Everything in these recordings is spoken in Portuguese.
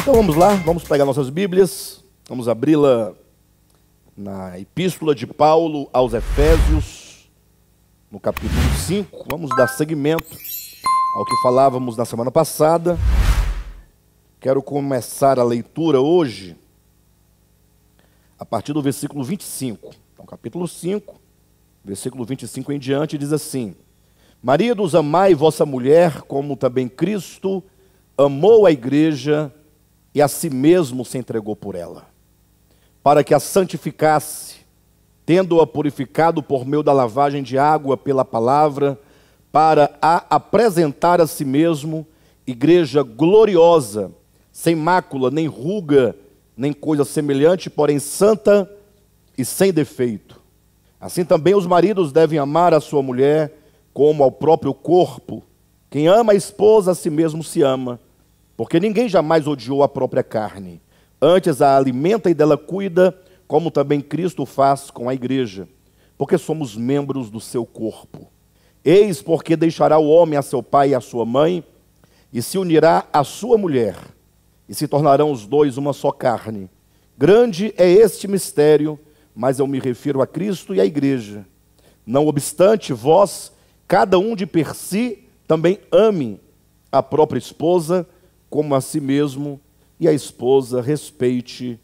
então vamos lá, vamos pegar nossas Bíblias, vamos abri-la na Epístola de Paulo aos Efésios, no capítulo 5. Vamos dar seguimento ao que falávamos na semana passada. Quero começar a leitura hoje a partir do versículo 25. Então, capítulo 5, versículo 25 em diante, diz assim: Maridos, amai vossa mulher, como também Cristo amou a igreja e a si mesmo se entregou por ela, para que a santificasse, tendo-a purificado por meio da lavagem de água pela palavra, para a apresentar a si mesmo igreja gloriosa, sem mácula, nem ruga, nem coisa semelhante, porém santa e sem defeito. Assim também os maridos devem amar a sua mulher como ao próprio corpo. Quem ama a esposa a si mesmo se ama porque ninguém jamais odiou a própria carne. Antes a alimenta e dela cuida, como também Cristo faz com a igreja, porque somos membros do seu corpo. Eis porque deixará o homem a seu pai e a sua mãe, e se unirá à sua mulher, e se tornarão os dois uma só carne. Grande é este mistério, mas eu me refiro a Cristo e à igreja. Não obstante, vós, cada um de per si, também ame a própria esposa, como a si mesmo, e a esposa respeite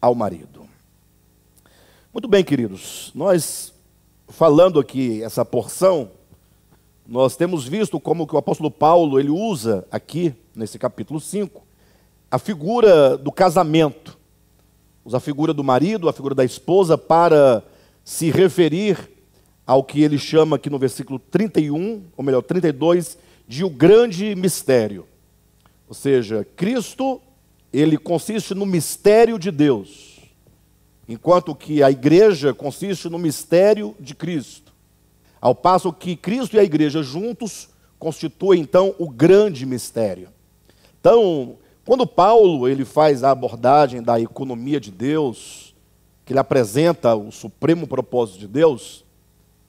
ao marido. Muito bem, queridos, nós falando aqui essa porção, nós temos visto como que o apóstolo Paulo, ele usa aqui, nesse capítulo 5, a figura do casamento. Usa a figura do marido, a figura da esposa, para se referir ao que ele chama aqui no versículo 31, ou melhor, 32, de o grande mistério. Ou seja, Cristo, ele consiste no mistério de Deus, enquanto que a igreja consiste no mistério de Cristo. Ao passo que Cristo e a igreja juntos constituem então o grande mistério. Então, quando Paulo ele faz a abordagem da economia de Deus, que ele apresenta o supremo propósito de Deus,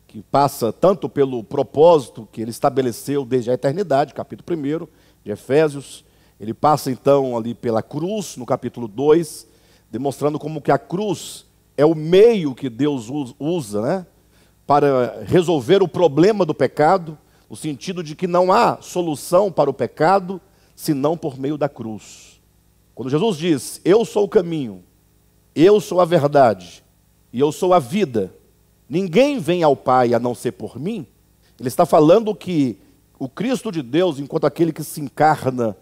que passa tanto pelo propósito que ele estabeleceu desde a eternidade, capítulo 1 de Efésios, ele passa então ali pela cruz, no capítulo 2, demonstrando como que a cruz é o meio que Deus usa, né, para resolver o problema do pecado, no sentido de que não há solução para o pecado senão por meio da cruz. Quando Jesus diz: "Eu sou o caminho, eu sou a verdade e eu sou a vida. Ninguém vem ao Pai a não ser por mim." Ele está falando que o Cristo de Deus, enquanto aquele que se encarna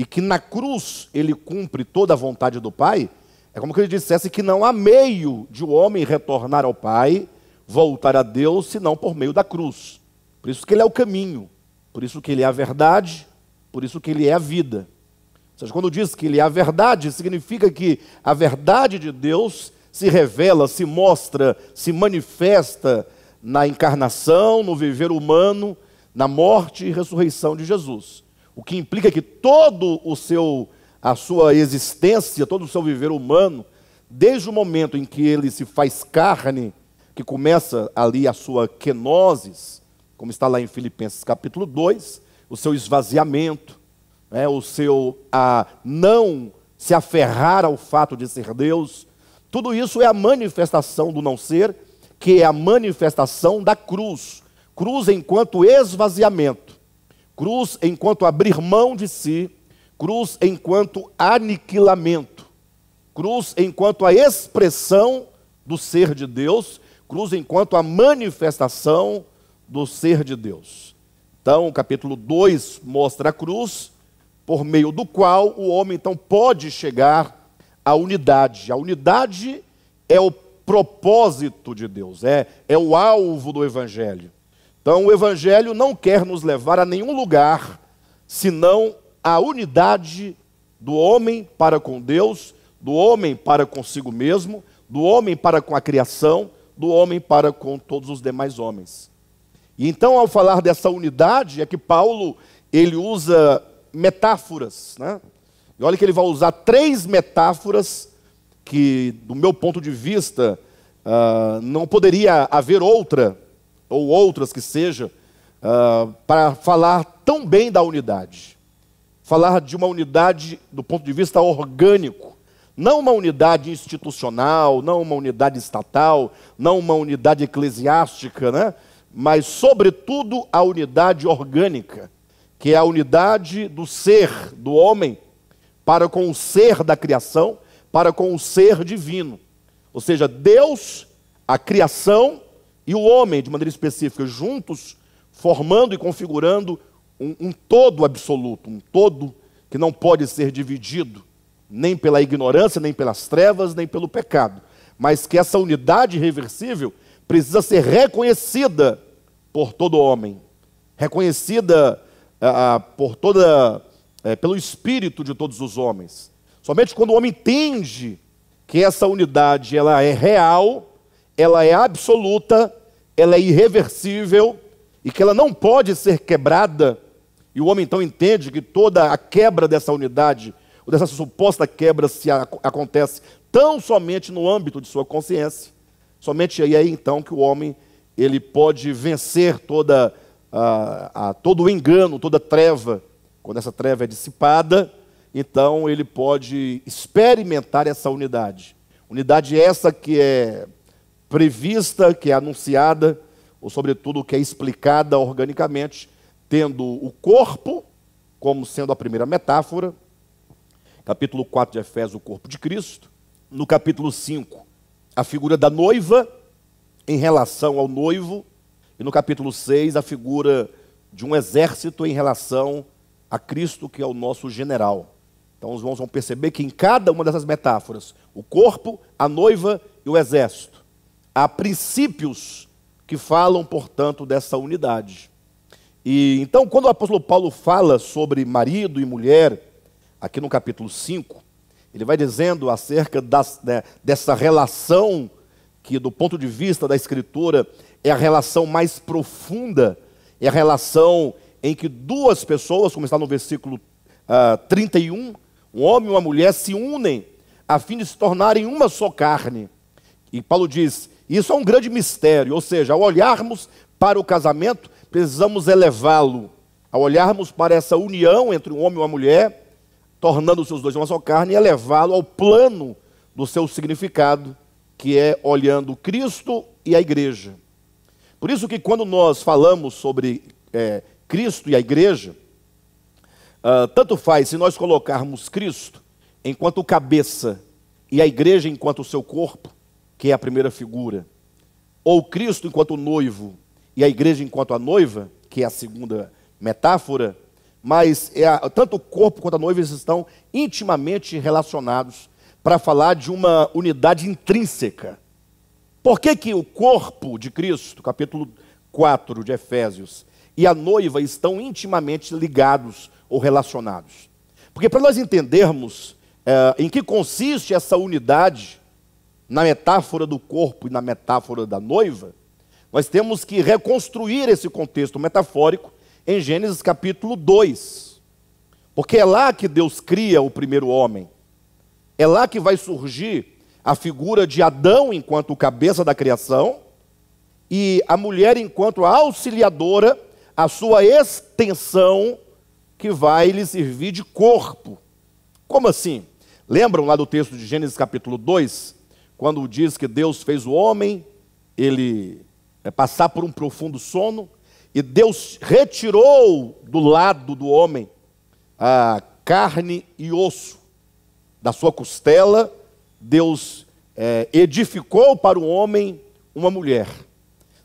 e que na cruz ele cumpre toda a vontade do Pai, é como que ele dissesse que não há meio de o um homem retornar ao Pai, voltar a Deus, senão por meio da cruz. Por isso que ele é o caminho, por isso que ele é a verdade, por isso que ele é a vida. Ou seja, quando diz que ele é a verdade, significa que a verdade de Deus se revela, se mostra, se manifesta na encarnação, no viver humano, na morte e ressurreição de Jesus. O que implica que todo o seu a sua existência, todo o seu viver humano, desde o momento em que ele se faz carne, que começa ali a sua kenosis, como está lá em Filipenses capítulo 2, o seu esvaziamento, né, o seu a não se aferrar ao fato de ser Deus, tudo isso é a manifestação do não ser, que é a manifestação da cruz. Cruz enquanto esvaziamento cruz enquanto abrir mão de si, cruz enquanto aniquilamento, cruz enquanto a expressão do ser de Deus, cruz enquanto a manifestação do ser de Deus. Então, o capítulo 2 mostra a cruz, por meio do qual o homem então pode chegar à unidade. A unidade é o propósito de Deus, é, é o alvo do Evangelho. Então, o Evangelho não quer nos levar a nenhum lugar senão a unidade do homem para com Deus, do homem para consigo mesmo, do homem para com a criação, do homem para com todos os demais homens. E então, ao falar dessa unidade, é que Paulo ele usa metáforas, né? E olha que ele vai usar três metáforas que, do meu ponto de vista, uh, não poderia haver outra ou outras que seja, uh, para falar tão bem da unidade. falar de uma unidade do ponto de vista orgânico, não uma unidade institucional, não uma unidade estatal, não uma unidade eclesiástica, né? mas, sobretudo, a unidade orgânica, que é a unidade do ser, do homem, para com o ser da criação, para com o ser divino. Ou seja, Deus, a criação e o homem, de maneira específica, juntos, formando e configurando um, um todo absoluto, um todo que não pode ser dividido nem pela ignorância, nem pelas trevas, nem pelo pecado, mas que essa unidade irreversível precisa ser reconhecida por todo homem, reconhecida ah, ah por toda, eh, pelo espírito de todos os homens. Somente quando o homem entende que essa unidade ela é real, ela é absoluta, ela é irreversível e que ela não pode ser quebrada, e o homem então entende que toda a quebra dessa unidade ou dessa suposta quebra se a, acontece tão somente no âmbito de sua consciência. Somente aí é então que o homem ele pode vencer toda a, a, todo o engano, toda a treva. Quando essa treva é dissipada, então ele pode experimentar essa unidade. Unidade essa que é prevista, que é anunciada, ou sobretudo que é explicada organicamente, tendo o corpo como sendo a primeira metáfora, capítulo 4 de Efésios, o corpo de Cristo. No capítulo 5, a figura da noiva em relação ao noivo. E no capítulo 6, a figura de um exército em relação a Cristo, que é o nosso general. Então os irmãos vão perceber que em cada uma dessas metáforas, o corpo, a noiva e o exército, há princípios que falam, portanto, dessa unidade. E então, quando o apóstolo Paulo fala sobre marido e mulher, aqui no capítulo 5, ele vai dizendo acerca das, né, dessa relação que, do ponto de vista da Escritura, é a relação mais profunda, é a relação em que duas pessoas, como está no versículo uh, ah, 31, um homem e uma mulher se unem a fim de se tornarem uma só carne. E Paulo diz: isso é um grande mistério, ou seja, ao olharmos para o casamento, precisamos elevá-lo. Ao olharmos para essa união entre um homem e uma mulher, tornando os dois uma só carne, elevá-lo ao plano do seu significado, que é olhando Cristo e a igreja. Por isso que quando nós falamos sobre é, Cristo e a igreja, uh, tanto faz se nós colocarmos Cristo enquanto cabeça e a igreja enquanto seu corpo, que é a primeira figura, ou Cristo enquanto noivo e a igreja enquanto a noiva, que é a segunda metáfora, mas é a, tanto o corpo quanto a noiva estão intimamente relacionados para falar de uma unidade intrínseca. Por que, que o corpo de Cristo, capítulo 4 de Efésios, e a noiva estão intimamente ligados ou relacionados? Porque para nós entendermos é, em que consiste essa unidade na metáfora do corpo e na metáfora da noiva, nós temos que reconstruir esse contexto metafórico em Gênesis capítulo 2. Porque é lá que Deus cria o primeiro homem. É lá que vai surgir a figura de Adão enquanto cabeça da criação e a mulher enquanto auxiliadora, a sua extensão que vai lhe servir de corpo. Como assim? Lembram lá do texto de Gênesis capítulo 2, quando diz que Deus fez o homem, ele é, passar por um profundo sono, e Deus retirou do lado do homem a carne e osso da sua costela, Deus é, edificou para o homem uma mulher.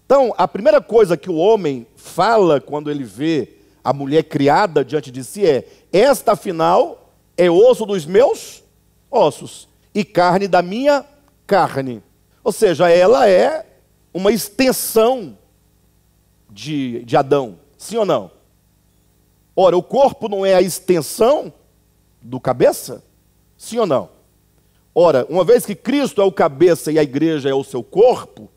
Então, a primeira coisa que o homem fala quando ele vê a mulher criada diante de si é: Esta, afinal, é osso dos meus ossos e carne da minha carne. Ou seja, ela é uma extensão de, de Adão, sim ou não? Ora, o corpo não é a extensão do cabeça? Sim ou não? Ora, uma vez que Cristo é o cabeça e a igreja é o seu corpo,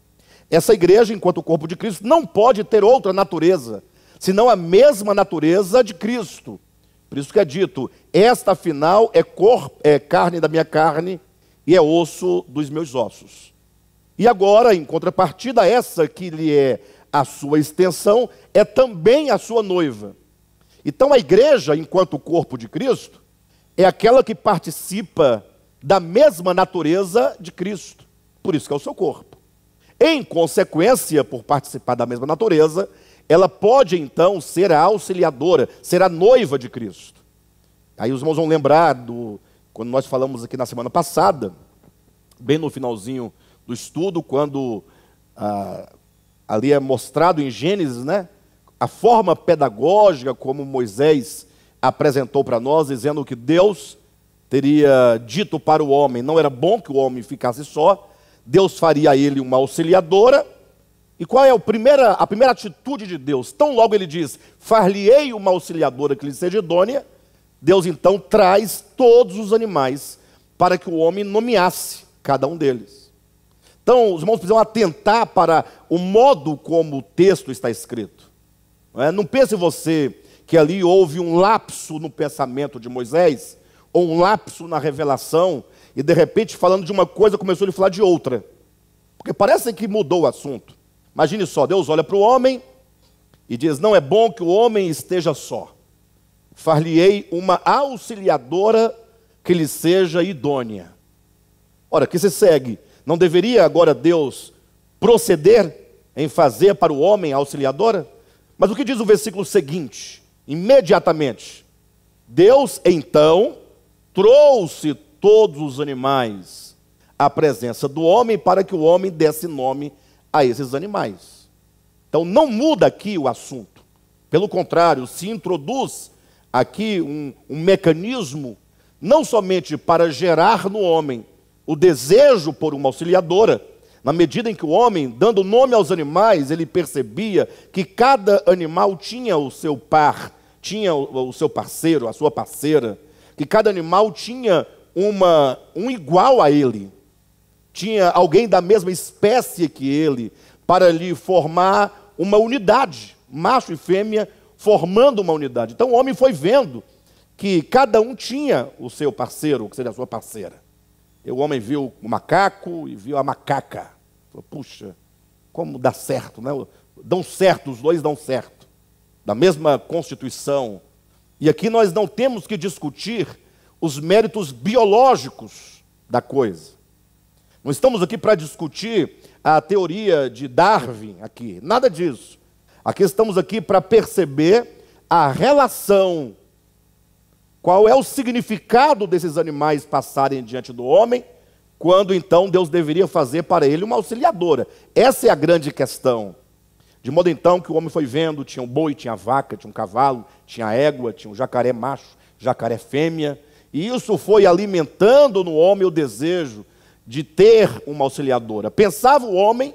essa igreja, enquanto o corpo de Cristo, não pode ter outra natureza, senão a mesma natureza de Cristo. Por isso que é dito: esta afinal é, corpo, é carne da minha carne e é osso dos meus ossos. E agora, em contrapartida, essa que lhe é a sua extensão, é também a sua noiva. Então a igreja, enquanto corpo de Cristo, é aquela que participa da mesma natureza de Cristo. Por isso que é o seu corpo. Em consequência, por participar da mesma natureza, ela pode então ser a auxiliadora, ser a noiva de Cristo. Aí os irmãos vão lembrar do quando nós falamos aqui na semana passada, bem no finalzinho do estudo, quando ah, ali é mostrado em Gênesis, né, a forma pedagógica como Moisés apresentou para nós, dizendo que Deus teria dito para o homem, não era bom que o homem ficasse só, Deus faria a ele uma auxiliadora. E qual é a primeira, a primeira atitude de Deus? Tão logo ele diz: Far-lhe-ei uma auxiliadora que lhe seja idônea. Deus então traz todos os animais para que o homem nomeasse cada um deles. Então, os irmãos precisam atentar para o modo como o texto está escrito. Não, é? não pense você que ali houve um lapso no pensamento de Moisés, ou um lapso na revelação, e de repente, falando de uma coisa, começou a falar de outra. Porque parece que mudou o assunto. Imagine só: Deus olha para o homem e diz: Não é bom que o homem esteja só. Far-lhe-ei uma auxiliadora que lhe seja idônea. Ora, que se segue? Não deveria agora Deus proceder em fazer para o homem auxiliadora? Mas o que diz o versículo seguinte? Imediatamente, Deus então trouxe todos os animais à presença do homem para que o homem desse nome a esses animais. Então não muda aqui o assunto. Pelo contrário, se introduz aqui um, um mecanismo não somente para gerar no homem o desejo por uma auxiliadora, na medida em que o homem, dando nome aos animais, ele percebia que cada animal tinha o seu par, tinha o, o seu parceiro, a sua parceira, que cada animal tinha uma, um igual a ele, tinha alguém da mesma espécie que ele, para lhe formar uma unidade, macho e fêmea formando uma unidade. Então o homem foi vendo que cada um tinha o seu parceiro, que seria a sua parceira. E o homem viu o macaco e viu a macaca. Falou, puxa, como dá certo, né? Dão certo, os dois dão certo. Da mesma constituição. E aqui nós não temos que discutir os méritos biológicos da coisa. Não estamos aqui para discutir a teoria de Darwin aqui, nada disso. Aqui estamos aqui para perceber a relação, qual é o significado desses animais passarem diante do homem, quando então Deus deveria fazer para ele uma auxiliadora. Essa é a grande questão. De modo então que o homem foi vendo, tinha um boi, tinha vaca, tinha um cavalo, tinha égua, tinha um jacaré macho, jacaré fêmea, e isso foi alimentando no homem o desejo de ter uma auxiliadora. Pensava o homem,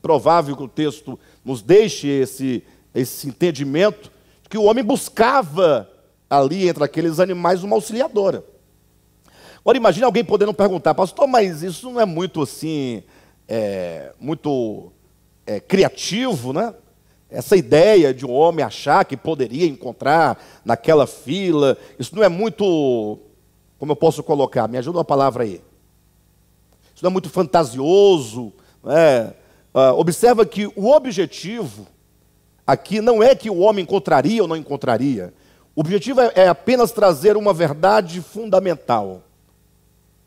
provável que o texto nos deixe esse, esse entendimento, que o homem buscava ali entre aqueles animais uma auxiliadora. Agora imagine alguém podendo perguntar, pastor, mas isso não é muito assim, é, muito é, criativo, né? Essa ideia de um homem achar que poderia encontrar naquela fila, isso não é muito como eu posso colocar? Me ajuda uma palavra aí. Isso não é muito fantasioso. Né? Uh, observa que o objetivo aqui não é que o homem encontraria ou não encontraria. O objetivo é, é apenas trazer uma verdade fundamental.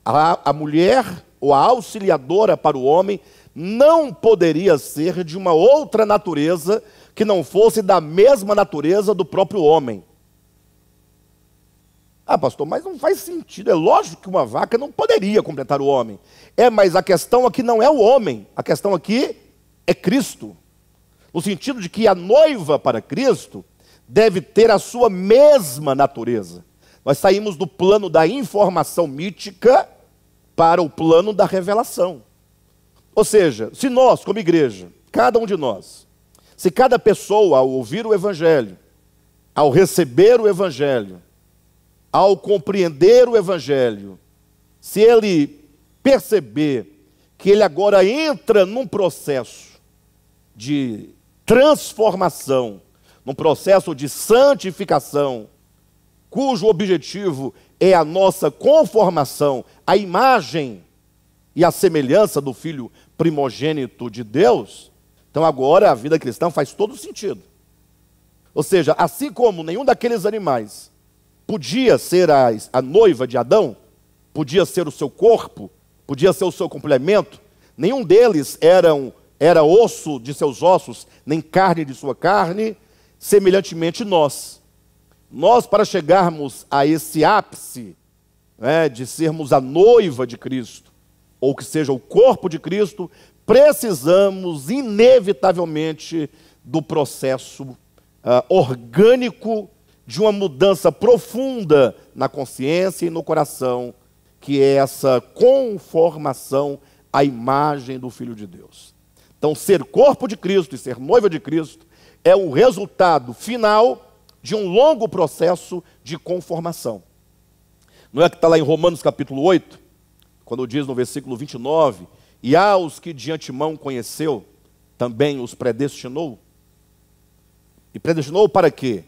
A, a mulher ou a auxiliadora para o homem não poderia ser de uma outra natureza que não fosse da mesma natureza do próprio homem. Ah, pastor, mas não faz sentido. É lógico que uma vaca não poderia completar o homem. É, mas a questão aqui não é o homem, a questão aqui é Cristo. No sentido de que a noiva para Cristo deve ter a sua mesma natureza. Nós saímos do plano da informação mítica para o plano da revelação. Ou seja, se nós, como igreja, cada um de nós, se cada pessoa, ao ouvir o Evangelho, ao receber o Evangelho, ao compreender o Evangelho, se ele perceber que ele agora entra num processo de transformação, num processo de santificação, cujo objetivo é a nossa conformação à imagem e à semelhança do Filho primogênito de Deus, então agora a vida cristã faz todo sentido. Ou seja, assim como nenhum daqueles animais podia ser a, a noiva de Adão, podia ser o seu corpo, podia ser o seu complemento, nenhum deles eram, era osso de seus ossos, nem carne de sua carne, semelhantemente nós. Nós, para chegarmos a esse ápice né, de sermos a noiva de Cristo, ou que seja o corpo de Cristo, precisamos inevitavelmente do processo uh, orgânico de uma mudança profunda na consciência e no coração, que é essa conformação à imagem do Filho de Deus. Então, ser corpo de Cristo e ser noiva de Cristo é o resultado final de um longo processo de conformação. Não é que está lá em Romanos capítulo 8, quando diz no versículo 29, e aos que de antemão conheceu, também os predestinou. E predestinou para quê?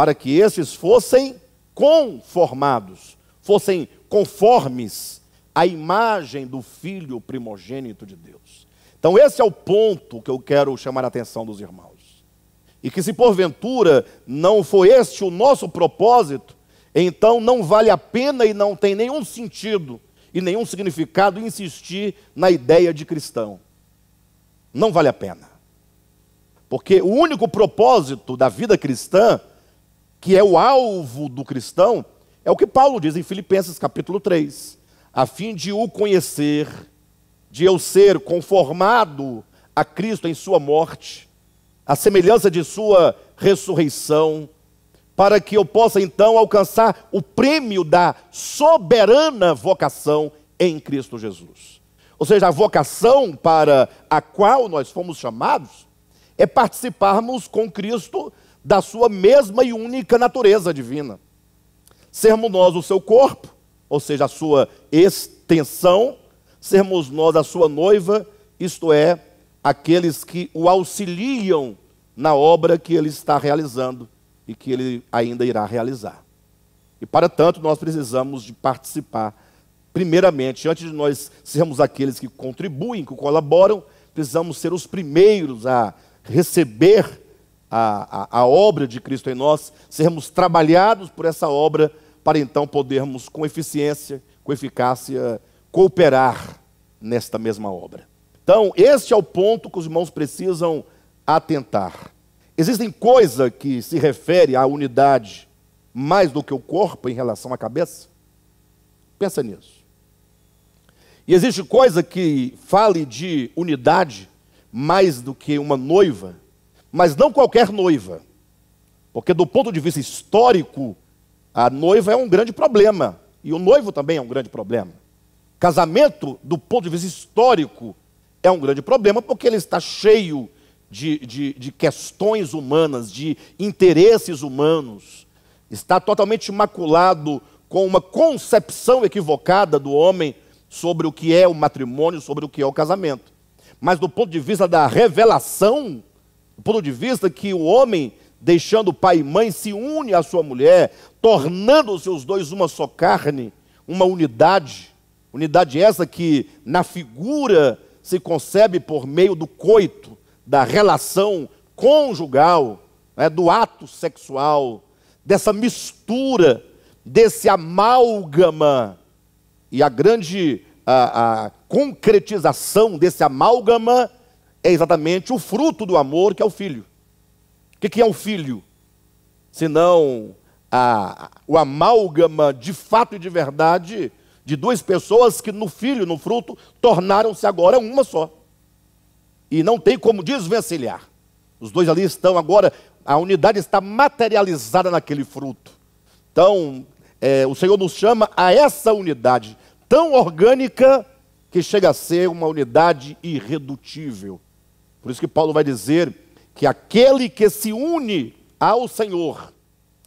Para que esses fossem conformados, fossem conformes à imagem do Filho primogênito de Deus. Então, esse é o ponto que eu quero chamar a atenção dos irmãos. E que, se porventura não foi este o nosso propósito, então não vale a pena e não tem nenhum sentido e nenhum significado insistir na ideia de cristão. Não vale a pena. Porque o único propósito da vida cristã, que é o alvo do cristão, é o que Paulo diz em Filipenses capítulo 3, a fim de o conhecer, de eu ser conformado a Cristo em sua morte, a semelhança de sua ressurreição, para que eu possa então alcançar o prêmio da soberana vocação em Cristo Jesus. Ou seja, a vocação para a qual nós fomos chamados é participarmos com Cristo da sua mesma e única natureza divina. Sermos nós o seu corpo, ou seja, a sua extensão, sermos nós a sua noiva, isto é, aqueles que o auxiliam na obra que ele está realizando e que ele ainda irá realizar. E para tanto, nós precisamos de participar. Primeiramente, antes de nós sermos aqueles que contribuem, que colaboram, precisamos ser os primeiros a receber a, a, a obra de Cristo em nós, sermos trabalhados por essa obra, para então podermos, com eficiência, com eficácia, cooperar nesta mesma obra. Então, este é o ponto que os irmãos precisam atentar. Existem coisas que se refere à unidade mais do que o corpo em relação à cabeça? Pensa nisso. E existe coisa que fale de unidade mais do que uma noiva, mas não qualquer noiva. Porque do ponto de vista histórico, a noiva é um grande problema e o noivo também é um grande problema. Casamento, do ponto de vista histórico, é um grande problema porque ele está cheio de, de, de questões humanas, de interesses humanos, está totalmente imaculado com uma concepção equivocada do homem sobre o que é o matrimônio, sobre o que é o casamento. Mas do ponto de vista da revelação, ponto de vista que o homem, deixando pai e mãe, se une à sua mulher, tornando-se os dois uma só carne, uma unidade, unidade essa que na figura se concebe por meio do coito, da relação conjugal, né, do ato sexual, dessa mistura, desse amálgama. E a grande a, a concretização desse amálgama é exatamente o fruto do amor, que é o filho. O que, é o filho? Senão a, o amálgama de fato e de verdade de duas pessoas que no filho, no fruto, tornaram-se agora uma só e não tem como desvencilhar. Os dois ali estão agora, a unidade está materializada naquele fruto. Então, é, o Senhor nos chama a essa unidade tão orgânica que chega a ser uma unidade irredutível. Por isso que Paulo vai dizer que aquele que se une ao Senhor,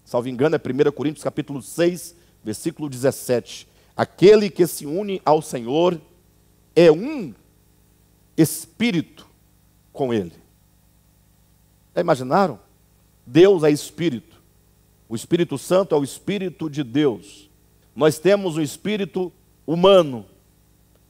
salvo engano, é 1 Coríntios capítulo 6, versículo 17. Aquele que se une ao Senhor é um espírito com ele. Já imaginaram? Deus é Espírito. O Espírito Santo é o Espírito de Deus. Nós temos o Espírito humano,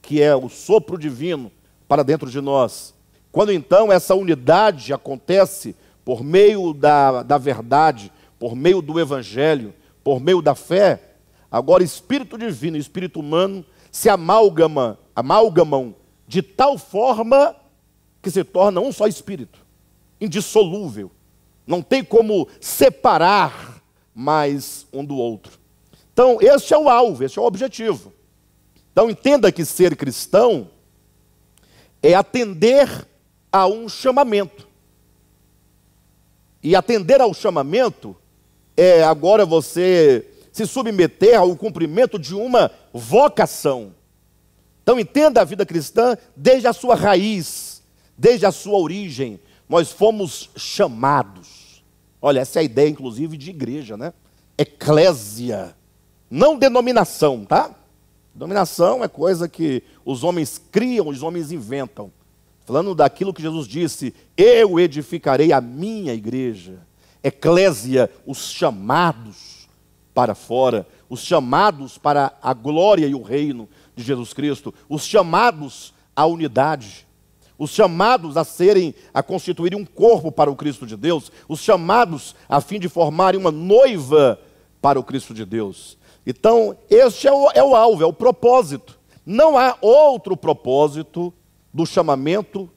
que é o sopro divino para dentro de nós. Quando então essa unidade acontece por meio da, da verdade, por meio do evangelho, por meio da fé, agora espírito divino e espírito humano se amalgama, amalgamam de tal forma que se torna um só espírito, indissolúvel. Não tem como separar mais um do outro. Então, este é o alvo, este é o objetivo. Então, entenda que ser cristão é atender a um chamamento. E atender ao chamamento é agora você se submeter ao cumprimento de uma vocação. Então entenda a vida cristã desde a sua raiz, desde a sua origem. Nós fomos chamados. Olha, essa é a ideia, inclusive, de igreja, né? Eclésia, não denominação, tá? Denominação é coisa que os homens criam, os homens inventam. Falando daquilo que Jesus disse: Eu edificarei a minha igreja. Eclésia, os chamados para fora, os chamados para a glória e o reino de Jesus Cristo, os chamados à unidade, os chamados a serem, a constituírem um corpo para o Cristo de Deus, os chamados a fim de formarem uma noiva para o Cristo de Deus. Então, este é o, é o alvo, é o propósito. Não há outro propósito do chamamento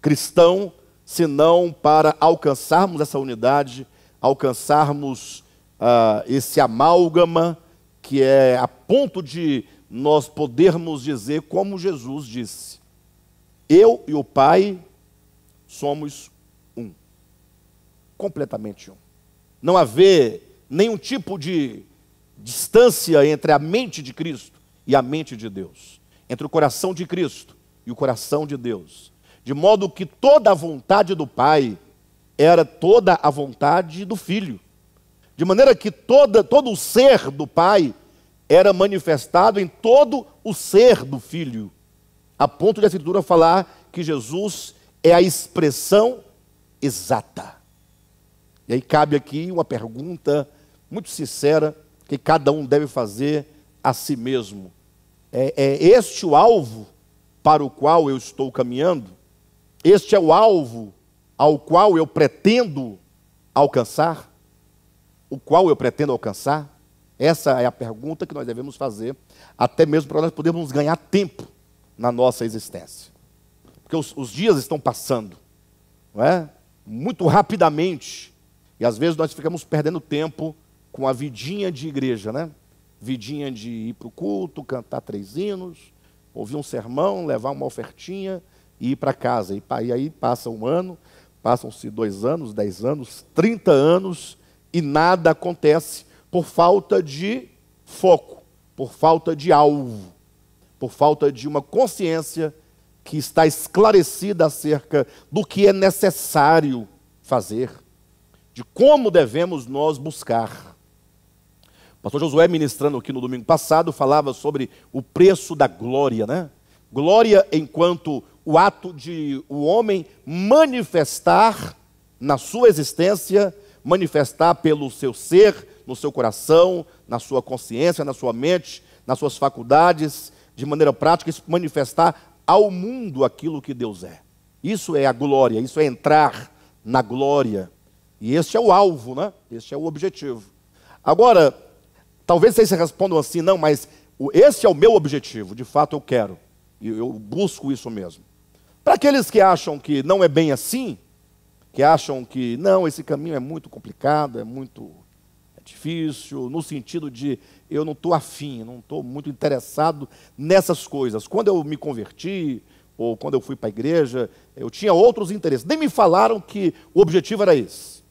cristão senão para alcançarmos essa unidade, alcançarmos uh, esse amálgama que é a ponto de nós podermos dizer, como Jesus disse: Eu e o Pai somos um, completamente um. Não haver nenhum tipo de distância entre a mente de Cristo e a mente de Deus, entre o coração de Cristo e o coração de Deus, de modo que toda a vontade do Pai era toda a vontade do Filho, de maneira que toda, todo o ser do Pai era manifestado em todo o ser do Filho, a ponto de a Escritura falar que Jesus é a expressão exata. E aí cabe aqui uma pergunta muito sincera que cada um deve fazer a si mesmo. É, é este o alvo para o qual eu estou caminhando? Este é o alvo ao qual eu pretendo alcançar? O qual eu pretendo alcançar? Essa é a pergunta que nós devemos fazer, até mesmo para nós podermos ganhar tempo na nossa existência. Porque os, os dias estão passando, não é? Muito rapidamente. E às vezes nós ficamos perdendo tempo com a vidinha de igreja, né? Vidinha de ir para o culto, cantar três hinos, ouvir um sermão, levar uma ofertinha e ir para casa. E aí passa um ano, passam-se dois anos, dez anos, trinta anos, e nada acontece por falta de foco, por falta de alvo, por falta de uma consciência que está esclarecida acerca do que é necessário fazer, de como devemos nós buscar pastor Josué, ministrando aqui no domingo passado, falava sobre o preço da glória, né? Glória enquanto o ato de o homem manifestar na sua existência, manifestar pelo seu ser, no seu coração, na sua consciência, na sua mente, nas suas faculdades, de maneira prática, manifestar ao mundo aquilo que Deus é. Isso é a glória, isso é entrar na glória. E este é o alvo, né? Este é o objetivo. Agora, Talvez vocês respondam assim, não, mas esse é o meu objetivo, de fato eu quero, e eu busco isso mesmo. Para aqueles que acham que não é bem assim, que acham que não, esse caminho é muito complicado, é muito é difícil, no sentido de eu não estou afim, não estou muito interessado nessas coisas. Quando eu me converti, ou quando eu fui para a igreja, eu tinha outros interesses. Nem me falaram que o objetivo era esse.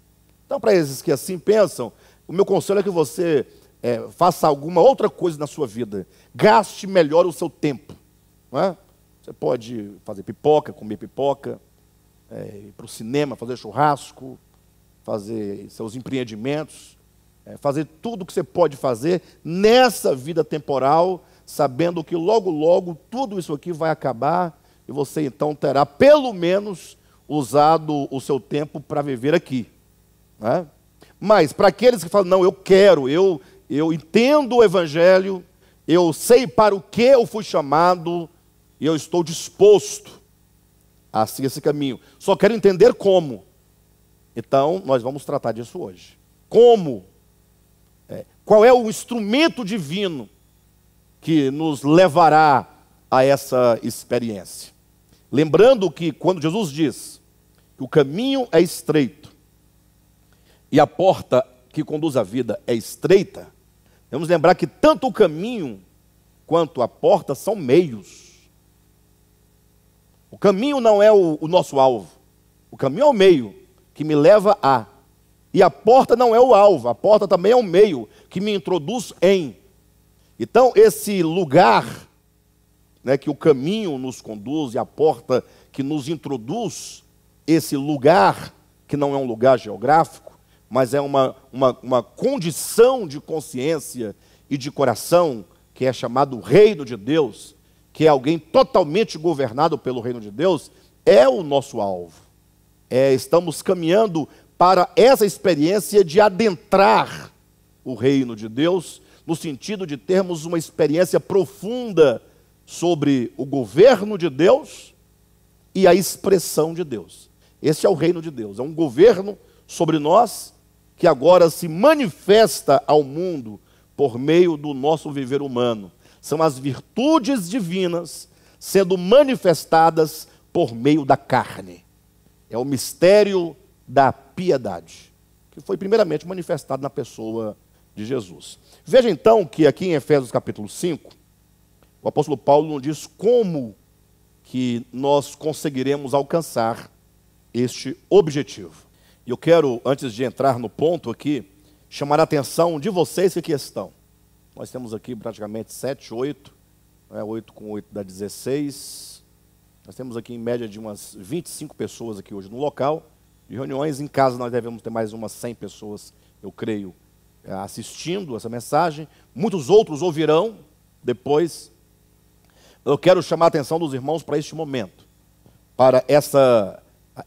Então, para esses que assim pensam, o meu conselho é que você é, faça alguma outra coisa na sua vida. Gaste melhor o seu tempo. É? Você pode fazer pipoca, comer pipoca, é, ir para o cinema, fazer churrasco, fazer seus empreendimentos, é, fazer tudo o que você pode fazer nessa vida temporal, sabendo que logo, logo tudo isso aqui vai acabar e você então terá pelo menos usado o seu tempo para viver aqui. É? Mas para aqueles que falam, não, eu quero, eu, eu entendo o Evangelho, eu sei para o que eu fui chamado, e eu estou disposto a seguir esse caminho. Só quero entender como. Então, nós vamos tratar disso hoje. Como? É, qual é o instrumento divino que nos levará a essa experiência? Lembrando que quando Jesus diz que o caminho é estreito e a porta que conduz à vida é estreita, vamos lembrar que tanto o caminho quanto a porta são meios. O caminho não é o, o nosso alvo, o caminho é o meio que me leva a. E a porta não é o alvo, a porta também é o meio que me introduz em. Então, esse lugar né, que o caminho nos conduz e a porta que nos introduz, esse lugar, que não é um lugar geográfico, mas é uma, uma, uma condição de consciência e de coração, que é chamado reino de Deus, que é alguém totalmente governado pelo reino de Deus, é o nosso alvo é, estamos caminhando para essa experiência de adentrar o reino de Deus, no sentido de termos uma experiência profunda sobre o governo de Deus e a expressão de Deus. Esse é o reino de Deus, é um governo sobre nós que agora se manifesta ao mundo por meio do nosso viver humano. São as virtudes divinas sendo manifestadas por meio da carne. É o mistério da piedade, que foi primeiramente manifestado na pessoa de Jesus. Veja então que aqui em Efésios capítulo 5, o apóstolo Paulo nos diz como que nós conseguiremos alcançar este objetivo. E eu quero, antes de entrar no ponto aqui, chamar a atenção de vocês que aqui estão. Nós temos aqui praticamente 7, 8, né, 8 com 8 dá 16, nós temos aqui em média de umas 25 pessoas aqui hoje no local. De reuniões em casa nós devemos ter mais umas 100 pessoas, eu creio, eh, assistindo essa mensagem. Muitos outros ouvirão depois. Eu quero chamar a atenção dos irmãos para este momento, para essa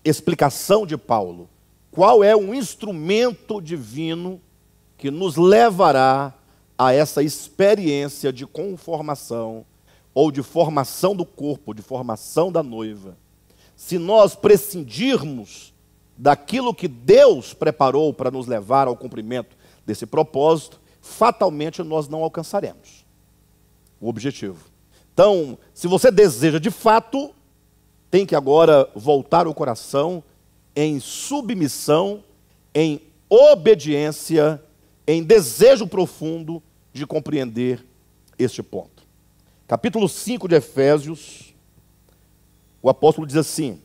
explicação de Paulo. Qual é o instrumento divino que nos levará a essa experiência de conformação ou de formação do corpo, de formação da noiva, se nós prescindirmos daquilo que Deus preparou para nos levar ao cumprimento desse propósito, fatalmente nós não alcançaremos o objetivo. Então, se você deseja de fato, tem que agora voltar o coração em submissão, em obediência, em desejo profundo de compreender este ponto. Capítulo 5 de Efésios, o apóstolo diz assim,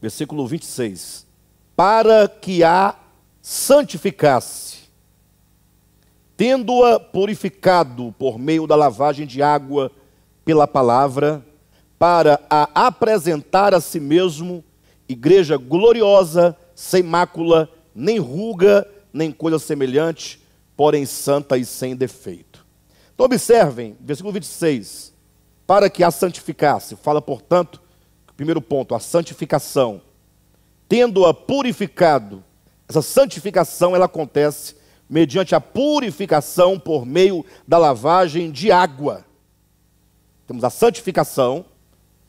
versículo 26: Para que a santificasse, tendo-a purificado por meio da lavagem de água pela palavra, para a apresentar a si mesmo igreja gloriosa, sem mácula, nem ruga, nem coisa semelhante, porém santa e sem defeito. Então, observem, versículo 26. Para que a santificasse, fala, portanto, primeiro ponto, a santificação. Tendo-a purificado, essa santificação ela acontece mediante a purificação por meio da lavagem de água. Temos a santificação,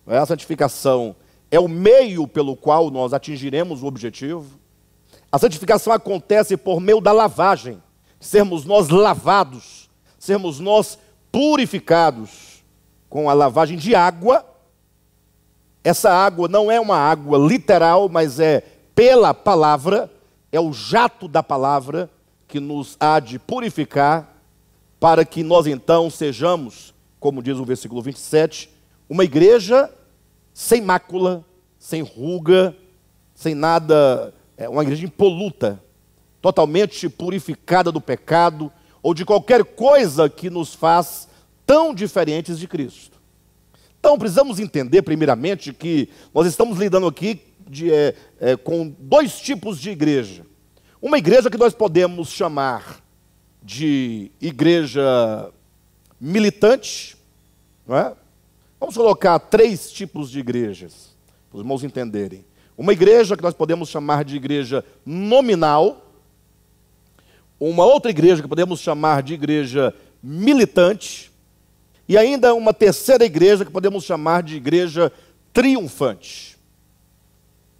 é? a santificação é o meio pelo qual nós atingiremos o objetivo. A santificação acontece por meio da lavagem, sermos nós lavados sermos nós purificados com a lavagem de água. Essa água não é uma água literal, mas é pela palavra, é o jato da palavra que nos há de purificar, para que nós então sejamos, como diz o versículo 27, uma igreja sem mácula, sem ruga, sem nada, é uma igreja impoluta, totalmente purificada do pecado, ou de qualquer coisa que nos faz tão diferentes de Cristo. Então, precisamos entender, primeiramente, que nós estamos lidando aqui de, é, é, com dois tipos de igreja. Uma igreja que nós podemos chamar de igreja militante, não é? Vamos colocar três tipos de igrejas, para os irmãos entenderem. Uma igreja que nós podemos chamar de igreja nominal, uma outra igreja que podemos chamar de igreja militante, e ainda uma terceira igreja que podemos chamar de igreja triunfante.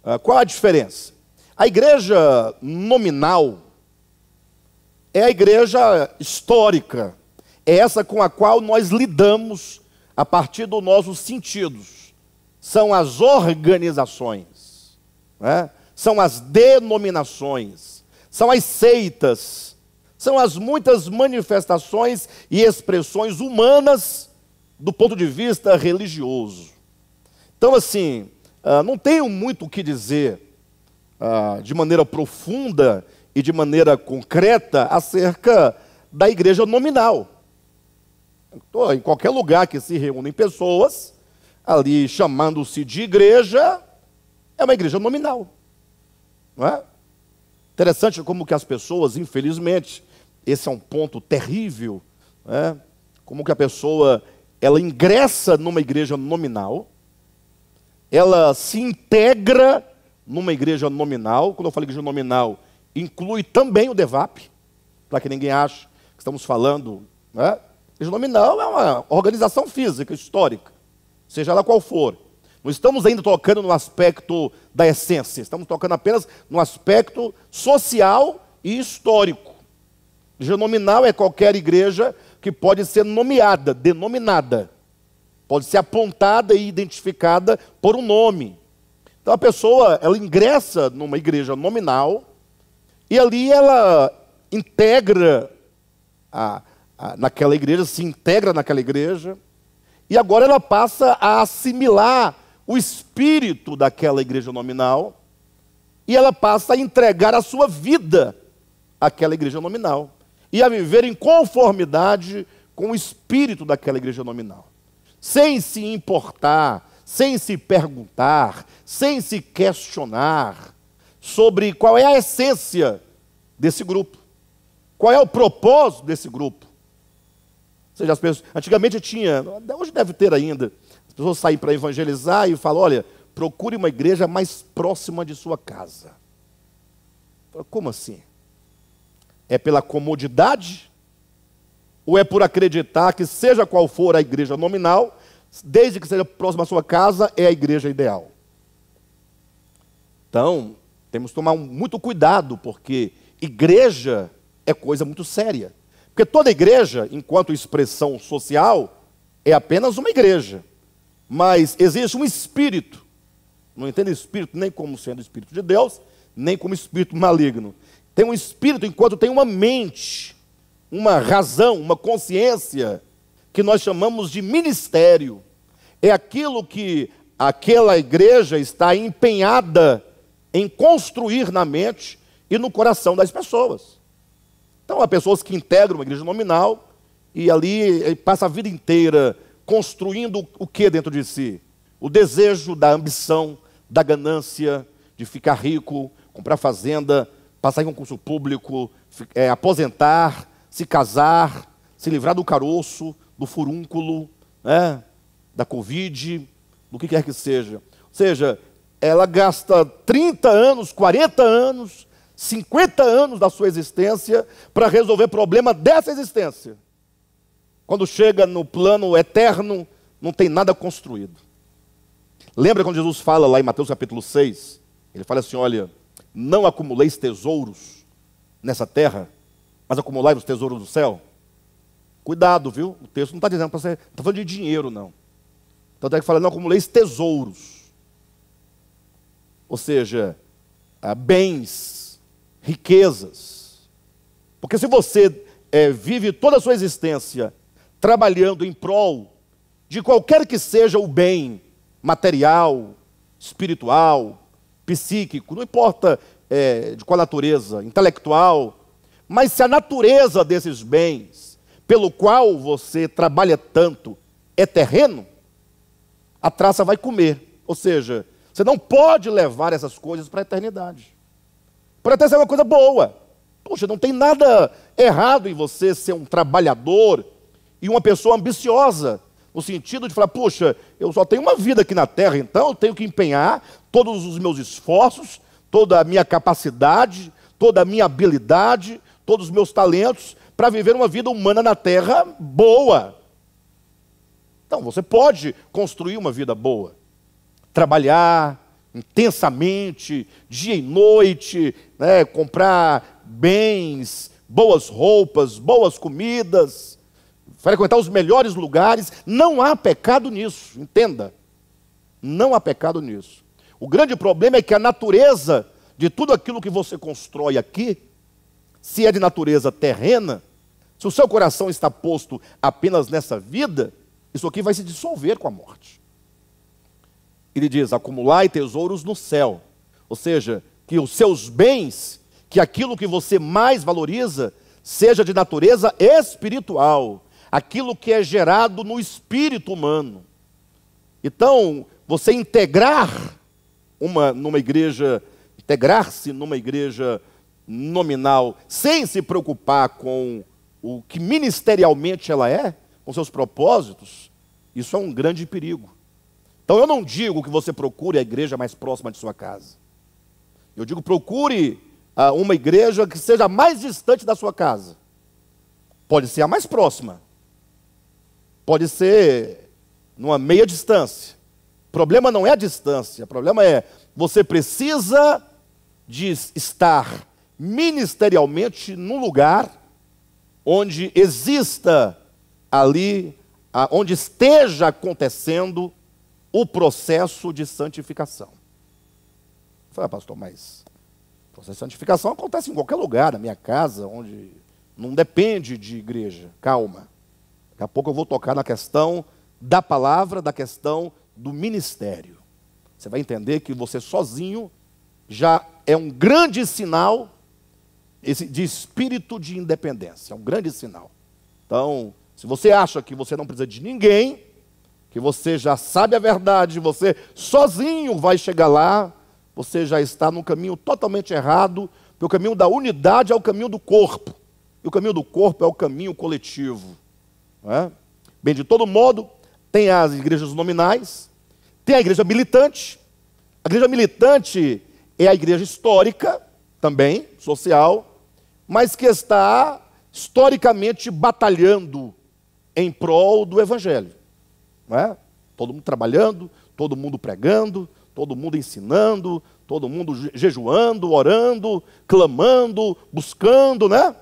Ah, qual a diferença? A igreja nominal é a igreja histórica, é essa com a qual nós lidamos a partir dos nossos sentidos. São as organizações, né? são as denominações, são as seitas, são as muitas manifestações e expressões humanas do ponto de vista religioso. Então, assim, ah, não tenho muito o que dizer ah, de maneira profunda e de maneira concreta acerca da igreja nominal. Em qualquer lugar que se reúnem pessoas, ali chamando-se de igreja, é uma igreja nominal. Não é? Interessante como que as pessoas, infelizmente, esse é um ponto terrível, é? como que a pessoa ela ingressa numa igreja nominal, ela se integra numa igreja nominal. Quando eu falo igreja nominal, inclui também o DEVAP, para que ninguém ache que estamos falando. Né? Nominal é uma organização física, histórica, seja ela qual for. Não estamos ainda tocando no aspecto da essência, estamos tocando apenas no aspecto social e histórico. Igreja nominal é qualquer igreja que pode ser nomeada, denominada. Pode ser apontada e identificada por um nome. Então a pessoa, ela ingressa numa igreja nominal e ali ela integra a, naquela igreja, se integra naquela igreja, e agora ela passa a assimilar o espírito daquela igreja nominal, e ela passa a entregar a sua vida àquela igreja nominal, e a viver em conformidade com o espírito daquela igreja nominal sem se importar, sem se perguntar, sem se questionar sobre qual é a essência desse grupo, qual é o propósito desse grupo. Seja, as pessoas, antigamente tinha, hoje deve ter ainda, as pessoas saem para evangelizar e falam: olha, procure uma igreja mais próxima de sua casa. Como assim? É pela comodidade? ou é por acreditar que, seja qual for a igreja nominal, desde que seja próxima à sua casa, é a igreja ideal? Então, temos que tomar muito cuidado, porque igreja é coisa muito séria. Porque toda igreja, enquanto expressão social, é apenas uma igreja. Mas existe um espírito. Não entendo espírito nem como sendo espírito de Deus, nem como espírito maligno. Tem um espírito enquanto tem uma mente uma razão, uma consciência que nós chamamos de ministério. É aquilo que aquela igreja está empenhada em construir na mente e no coração das pessoas. Então, há pessoas que integram uma igreja nominal e ali passa a vida inteira construindo o que dentro de si? O desejo da ambição, da ganância, de ficar rico, comprar fazenda, passar em concurso público, é, aposentar, se casar, se livrar do caroço, do furúnculo, né, da Covid, do que quer que seja. Ou seja, ela gasta 30 anos, 40 anos, 50 anos da sua existência para resolver problema dessa existência. Quando chega no plano eterno, não tem nada construído. Lembra quando Jesus fala lá em Mateus capítulo 6? Ele fala assim: olha, não acumuleis tesouros nessa terra, mas acumular os tesouros do céu? Cuidado, viu? O texto não está dizendo para você, está falando de dinheiro, não. Então tem que falar, não acumuleis tesouros. Ou seja, bens, riquezas. Porque se você é, vive toda a sua existência trabalhando em prol de qualquer que seja o bem material, espiritual, psíquico, não importa é, de qual natureza, intelectual, mas se a natureza desses bens, pelo qual você trabalha tanto, é terreno, a traça vai comer. Ou seja, você não pode levar essas coisas para a eternidade. Pode até ser uma coisa boa. Poxa, não tem nada errado em você ser um trabalhador e uma pessoa ambiciosa, no sentido de falar, poxa, eu só tenho uma vida aqui na terra, então eu tenho que empenhar todos os meus esforços, toda a minha capacidade, toda a minha habilidade, todos os meus talentos para viver uma vida humana na terra boa. Então, você pode construir uma vida boa, trabalhar, intensamente, dia e noite, né, comprar bens, boas roupas, boas comidas, frequentar os melhores lugares. Não há pecado nisso, entenda. Não há pecado nisso. O grande problema é que a natureza de tudo aquilo que você constrói aqui, se é de natureza terrena, se o seu coração está posto apenas nessa vida, isso aqui vai se dissolver com a morte. Ele diz: acumulai tesouros no céu. Ou seja, que os seus bens, que aquilo que você mais valoriza, seja de natureza espiritual, aquilo que é gerado no espírito humano. Então, você integrar uma numa igreja, integrar-se numa igreja nominal, sem se preocupar com o que ministerialmente ela é, com seus propósitos, isso é um grande perigo. Então eu não digo que você procure a igreja mais próxima de sua casa. Eu digo procure uh, uma igreja que seja mais distante da sua casa. Pode ser a mais próxima. Pode ser numa meia distância. O problema não é a distância, o problema é você precisa de estar ministerialmente num lugar onde exista ali, onde esteja acontecendo o processo de santificação. Falei, ah, pastor, mas o processo de santificação acontece em qualquer lugar, na minha casa, onde não depende de igreja. Calma. Daqui a pouco eu vou tocar na questão da palavra, da questão do ministério. Você vai entender que você sozinho já é um grande sinal de espírito de independência. É um grande sinal. Então, se você acha que você não precisa de ninguém, que você já sabe a verdade, você sozinho vai chegar lá, você já está num caminho totalmente errado, porque o caminho da unidade é o caminho do corpo, e o caminho do corpo é o caminho coletivo. É? Bem, de todo modo, tem as igrejas nominais, tem a igreja militante. A igreja militante é a igreja histórica, também, social, mas que está historicamente batalhando em prol do Evangelho. É? Todo mundo trabalhando, todo mundo pregando, todo mundo ensinando, todo mundo jejuando, orando, clamando, buscando, né?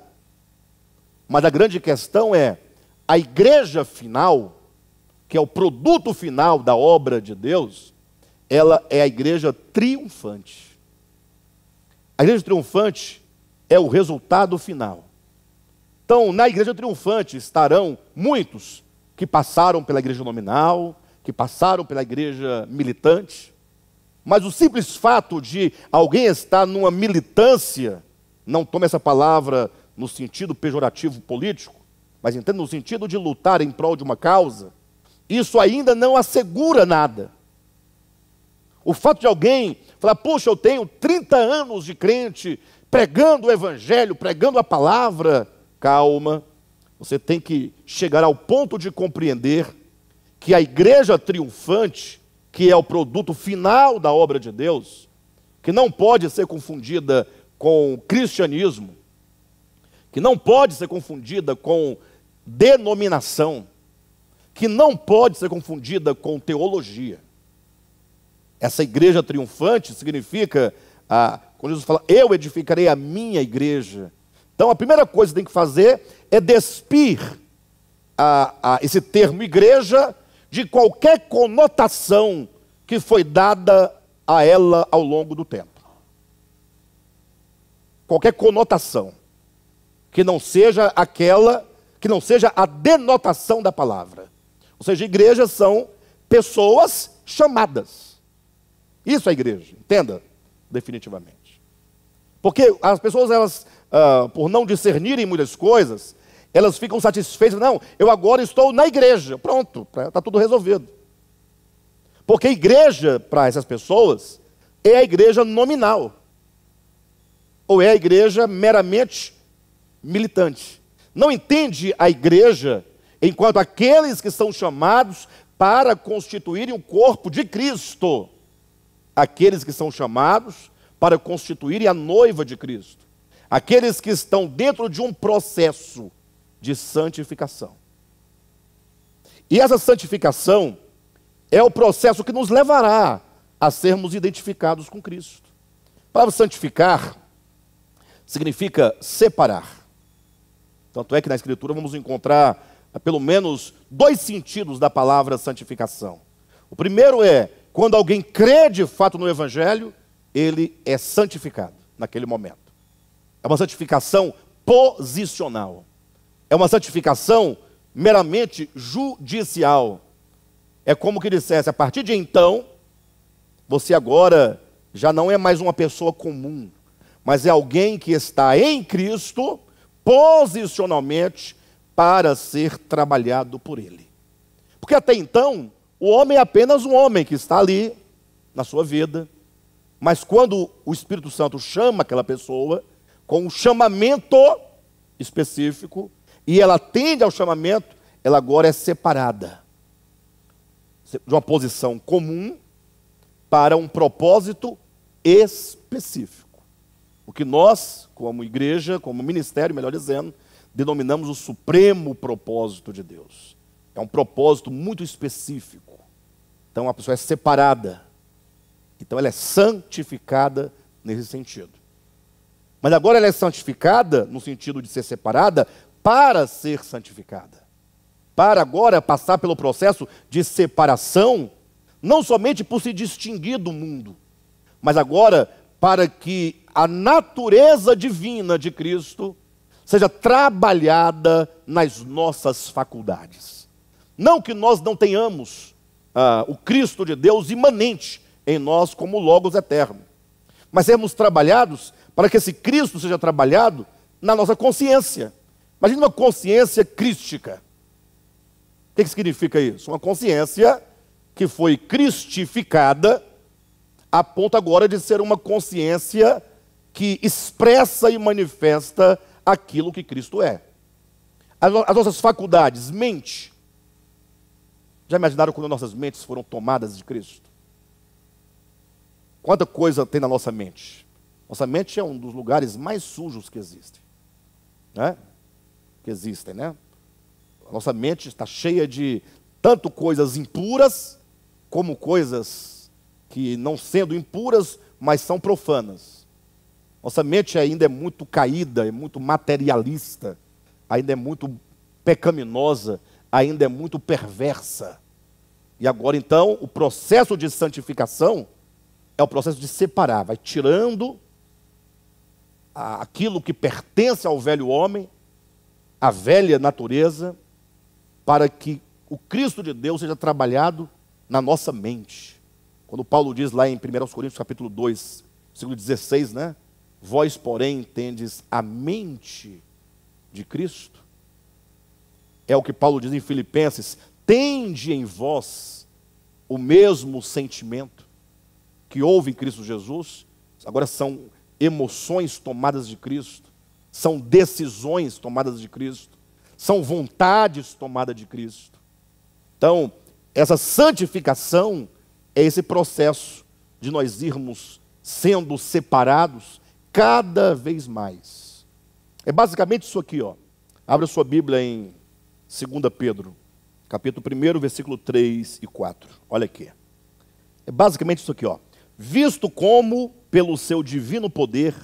Mas a grande questão é a igreja final, que é o produto final da obra de Deus, ela é a igreja triunfante. A igreja triunfante é o resultado final. Então, na igreja triunfante estarão muitos que passaram pela igreja nominal, que passaram pela igreja militante, mas o simples fato de alguém estar numa militância, não tome essa palavra no sentido pejorativo político, mas entenda no sentido de lutar em prol de uma causa, isso ainda não assegura nada. O fato de alguém falar, puxa, eu tenho 30 anos de crente, pregando o Evangelho, pregando a palavra, calma, você tem que chegar ao ponto de compreender que a igreja triunfante, que é o produto final da obra de Deus, que não pode ser confundida com cristianismo, que não pode ser confundida com denominação, que não pode ser confundida com teologia. Essa igreja triunfante significa quando Jesus fala, eu edificarei a minha igreja. Então a primeira coisa que tem que fazer é despir a, a esse termo igreja de qualquer conotação que foi dada a ela ao longo do tempo. Qualquer conotação que não seja aquela, que não seja a denotação da palavra. Ou seja, igrejas são pessoas chamadas. Isso é igreja, entenda definitivamente. Porque as pessoas, elas, uh, por não discernirem muitas coisas, elas ficam satisfeitas. Não, eu agora estou na igreja. Pronto, está tudo resolvido. Porque igreja, para essas pessoas, é a igreja nominal. Ou é a igreja meramente militante. Não entende a igreja enquanto aqueles que são chamados para constituírem o corpo de Cristo. Aqueles que são chamados para constituírem a noiva de Cristo. Aqueles que estão dentro de um processo de santificação. E essa santificação é o processo que nos levará a sermos identificados com Cristo. A palavra santificar significa separar. Tanto é que na Escritura vamos encontrar ah, pelo menos dois sentidos da palavra santificação. O primeiro é quando alguém crê de fato no Evangelho, ele é santificado naquele momento. É uma santificação posicional. É uma santificação meramente judicial. É como que dissesse: a partir de então, você agora já não é mais uma pessoa comum, mas é alguém que está em Cristo, posicionalmente, para ser trabalhado por Ele. Porque até então, o homem é apenas um homem que está ali na sua vida, mas quando o Espírito Santo chama aquela pessoa, com um chamamento específico, e ela atende ao chamamento, ela agora é separada de uma posição comum para um propósito específico. O que nós, como igreja, como ministério, melhor dizendo, denominamos o supremo propósito de Deus. É um propósito muito específico. Então a pessoa é separada então ela é santificada nesse sentido. Mas agora ela é santificada no sentido de ser separada para ser santificada. Para agora passar pelo processo de separação, não somente por se distinguir do mundo, mas agora para que a natureza divina de Cristo seja trabalhada nas nossas faculdades. Não que nós não tenhamos ah, o Cristo de Deus imanente em nós como Logos eterno. Mas sermos trabalhados para que esse Cristo seja trabalhado na nossa consciência. Imagina uma consciência crística. O que, significa isso? Uma consciência que foi cristificada a ponto agora de ser uma consciência que expressa e manifesta aquilo que Cristo é. As nossas faculdades, mente. Já imaginaram quando nossas mentes foram tomadas de Cristo? Quanta coisa tem na nossa mente? Nossa mente é um dos lugares mais sujos que existem. Né? Que existem, né? A nossa mente está cheia de tanto coisas impuras, como coisas que não sendo impuras, mas são profanas. Nossa mente ainda é muito caída, é muito materialista, ainda é muito pecaminosa, ainda é muito perversa. E agora então, o processo de santificação é o processo de separar, vai tirando aquilo que pertence ao velho homem, a velha natureza, para que o Cristo de Deus seja trabalhado na nossa mente. Quando Paulo diz lá em 1 Coríntios capítulo 2, versículo 16, né? Vós, porém, tendes a mente de Cristo. É o que Paulo diz em Filipenses: tende em vós o mesmo sentimento que houve em Cristo Jesus, agora são emoções tomadas de Cristo, são decisões tomadas de Cristo, são vontades tomadas de Cristo. Então, essa santificação é esse processo de nós irmos sendo separados cada vez mais. É basicamente isso aqui, ó. Abra sua Bíblia em 2 Pedro, capítulo 1, versículo 3 e 4. Olha aqui. É basicamente isso aqui, ó visto como, pelo seu divino poder,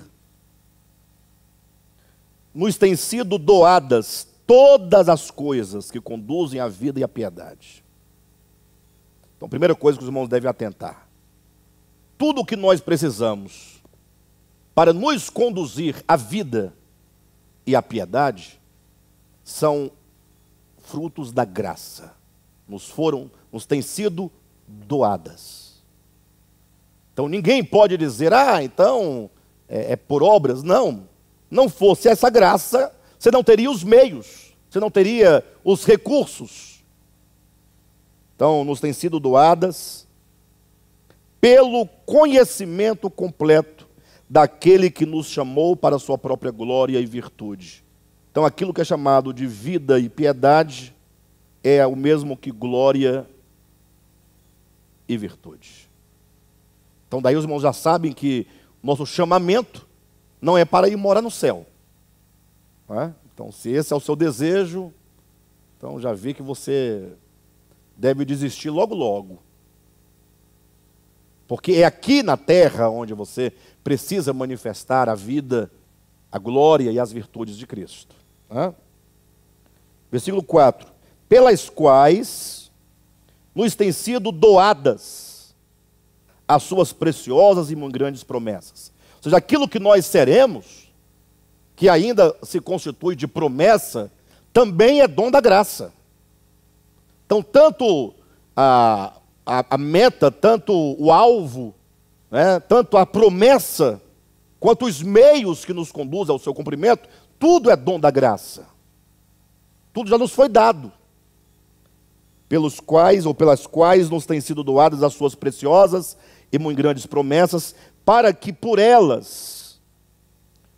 nos têm sido doadas todas as coisas que conduzem à vida e à piedade. Então, primeira coisa que os irmãos devem atentar: tudo o que nós precisamos para nos conduzir à vida e à piedade são frutos da graça. Nos foram, nos têm sido doadas. Então ninguém pode dizer, ah, então é, é por obras. Não. Não fosse essa graça, você não teria os meios, você não teria os recursos. Então, nos têm sido doadas pelo conhecimento completo daquele que nos chamou para a sua própria glória e virtude. Então, aquilo que é chamado de vida e piedade é o mesmo que glória e virtude. Então, daí os irmãos já sabem que nosso chamamento não é para ir morar no céu. É? Então, se esse é o seu desejo, então já vi que você deve desistir logo, logo. Porque é aqui na terra onde você precisa manifestar a vida, a glória e as virtudes de Cristo. Hã? Versículo 4: Pelas quais nos têm sido doadas as suas preciosas e grandes promessas. Ou seja, aquilo que nós seremos, que ainda se constitui de promessa, também é dom da graça. Então, tanto a, a, a meta, tanto o alvo, né, tanto a promessa, quanto os meios que nos conduzem ao seu cumprimento, tudo é dom da graça. Tudo já nos foi dado. Pelos quais ou pelas quais nos têm sido doadas as suas preciosas e muito grandes promessas, para que por elas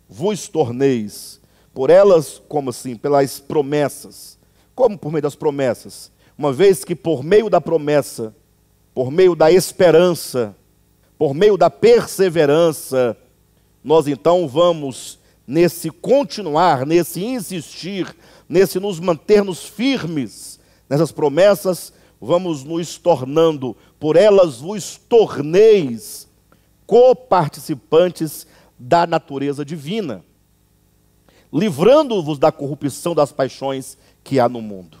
vos torneis, por elas, como assim? Pelas promessas. Como por meio das promessas? uma vez que por meio da promessa, por meio da esperança, por meio da perseverança, nós então vamos nesse continuar, nesse insistir, nesse nos mantermos firmes nessas promessas, vamos nos tornando, por elas vos torneis coparticipantes da natureza divina, livrando-vos da corrupção das paixões que há no mundo.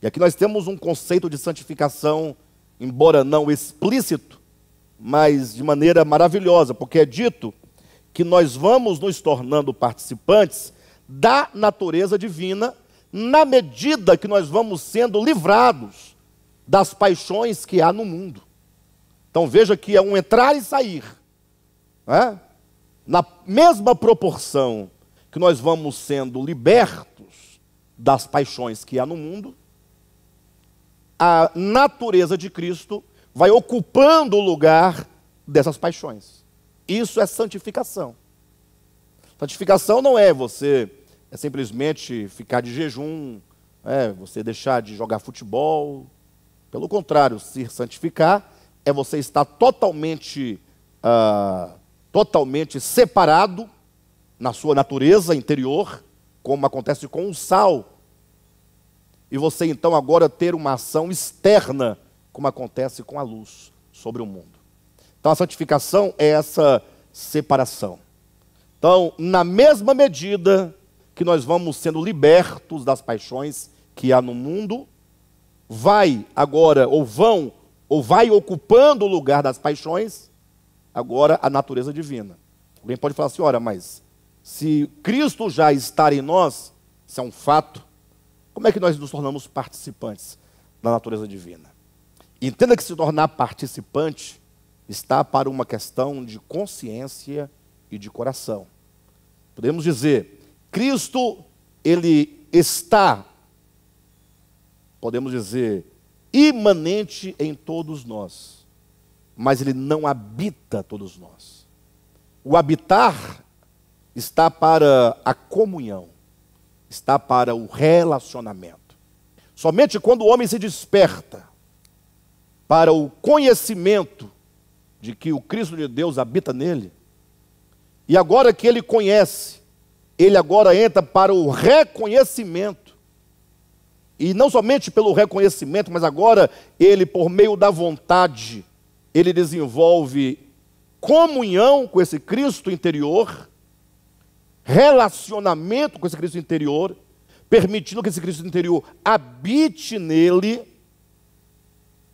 E aqui nós temos um conceito de santificação, embora não explícito, mas de maneira maravilhosa, porque é dito que nós vamos nos tornando participantes da natureza divina na medida que nós vamos sendo livrados das paixões que há no mundo. Então veja que é um entrar e sair. É? Na mesma proporção que nós vamos sendo libertos das paixões que há no mundo, a natureza de Cristo vai ocupando o lugar dessas paixões. Isso é santificação. Santificação não é você é simplesmente ficar de jejum, é você deixar de jogar futebol. Pelo contrário, se santificar é você estar totalmente, ah, totalmente separado na sua natureza interior, como acontece com o sal e você então agora ter uma ação externa, como acontece com a luz sobre o mundo. Então a santificação é essa separação. Então, na mesma medida que nós vamos sendo libertos das paixões que há no mundo, vai agora, ou vão, ou vai ocupando o lugar das paixões, agora a natureza divina. Alguém pode falar assim: ora, mas se Cristo já está em nós, isso é um fato, como é que nós nos tornamos participantes da natureza divina? Entenda que se tornar participante está para uma questão de consciência e de coração. Podemos dizer, Cristo, ele está, podemos dizer, imanente em todos nós, mas ele não habita todos nós. O habitar está para a comunhão está para o relacionamento. Somente quando o homem se desperta para o conhecimento de que o Cristo de Deus habita nele, e agora que ele conhece, ele agora entra para o reconhecimento. E não somente pelo reconhecimento, mas agora ele, por meio da vontade, ele desenvolve comunhão com esse Cristo interior relacionamento com esse Cristo interior, permitindo que esse Cristo interior habite nele.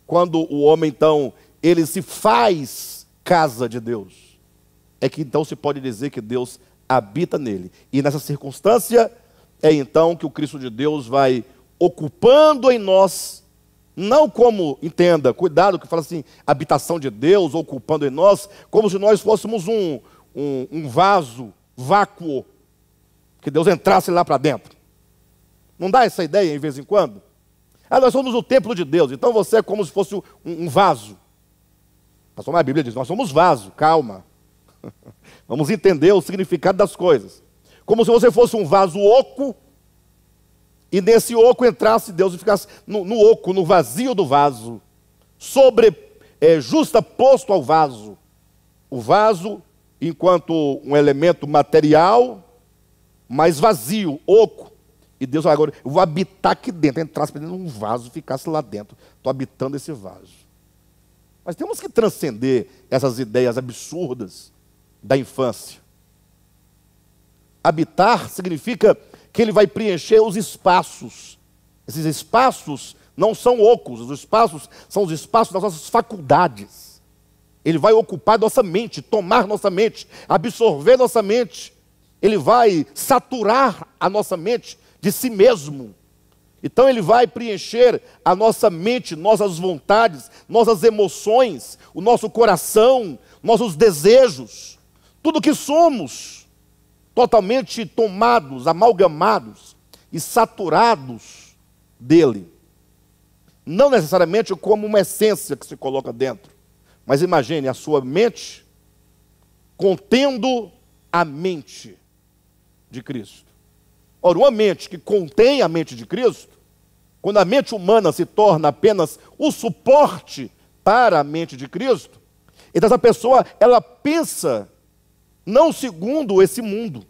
Quando o homem, então, ele se faz casa de Deus, é que então se pode dizer que Deus habita nele. E nessa circunstância, é então que o Cristo de Deus vai ocupando em nós, não como, entenda, cuidado que fala assim, habitação de Deus, ocupando em nós, como se nós fôssemos um, um, um vaso vácuo, que Deus entrasse lá para dentro. Não dá essa ideia em vez em quando? Ah, nós somos o templo de Deus, então você é como se fosse um, um vaso. Pastor, a Bíblia diz: nós somos vaso, calma. Vamos entender o significado das coisas. Como se você fosse um vaso oco, e nesse oco entrasse Deus e ficasse no, no oco, no vazio do vaso, sobre, é, justaposto ao vaso. O vaso enquanto um elemento material, mas vazio, oco. E Deus agora, eu vou habitar aqui dentro, entrasse dentro de um vaso, ficasse lá dentro. Estou habitando esse vaso. Mas temos que transcender essas ideias absurdas da infância. Habitar significa que ele vai preencher os espaços. Esses espaços não são ocos, os espaços são os espaços das nossas faculdades. Ele vai ocupar nossa mente, tomar nossa mente, absorver nossa mente. Ele vai saturar a nossa mente de si mesmo. Então ele vai preencher a nossa mente, nossas vontades, nossas emoções, o nosso coração, nossos desejos, tudo que somos, totalmente tomados, amalgamados e saturados dele. Não necessariamente como uma essência que se coloca dentro, mas imagine a sua mente contendo a mente de Cristo. Ora, uma mente que contém a mente de Cristo, quando a mente humana se torna apenas o suporte para a mente de Cristo, então essa pessoa, ela pensa não segundo esse mundo,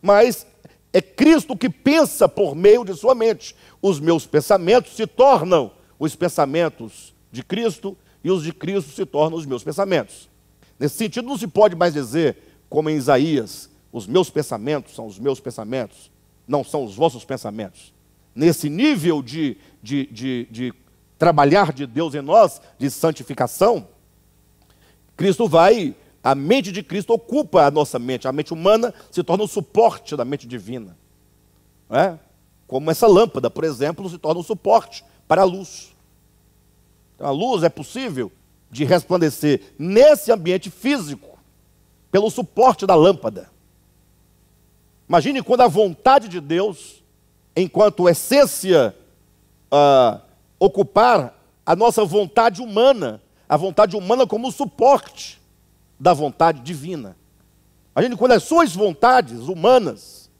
mas é Cristo que pensa por meio de sua mente. Os meus pensamentos se tornam os pensamentos de Cristo e os de Cristo se tornam os meus pensamentos. Nesse sentido, não se pode mais dizer, como em Isaías, os meus pensamentos são os meus pensamentos, não são os vossos pensamentos. Nesse nível de, de, de, de trabalhar de Deus em nós, de santificação, Cristo vai, a mente de Cristo ocupa a nossa mente, a mente humana se torna o suporte da mente divina. É? Como essa lâmpada, por exemplo, se torna um suporte para a luz. Então, a luz é possível de resplandecer nesse ambiente físico, pelo suporte da lâmpada. Imagine quando a vontade de Deus, enquanto essência, uh, ocupar a nossa vontade humana, a vontade humana como suporte da vontade divina. Imagine quando as suas vontades humanas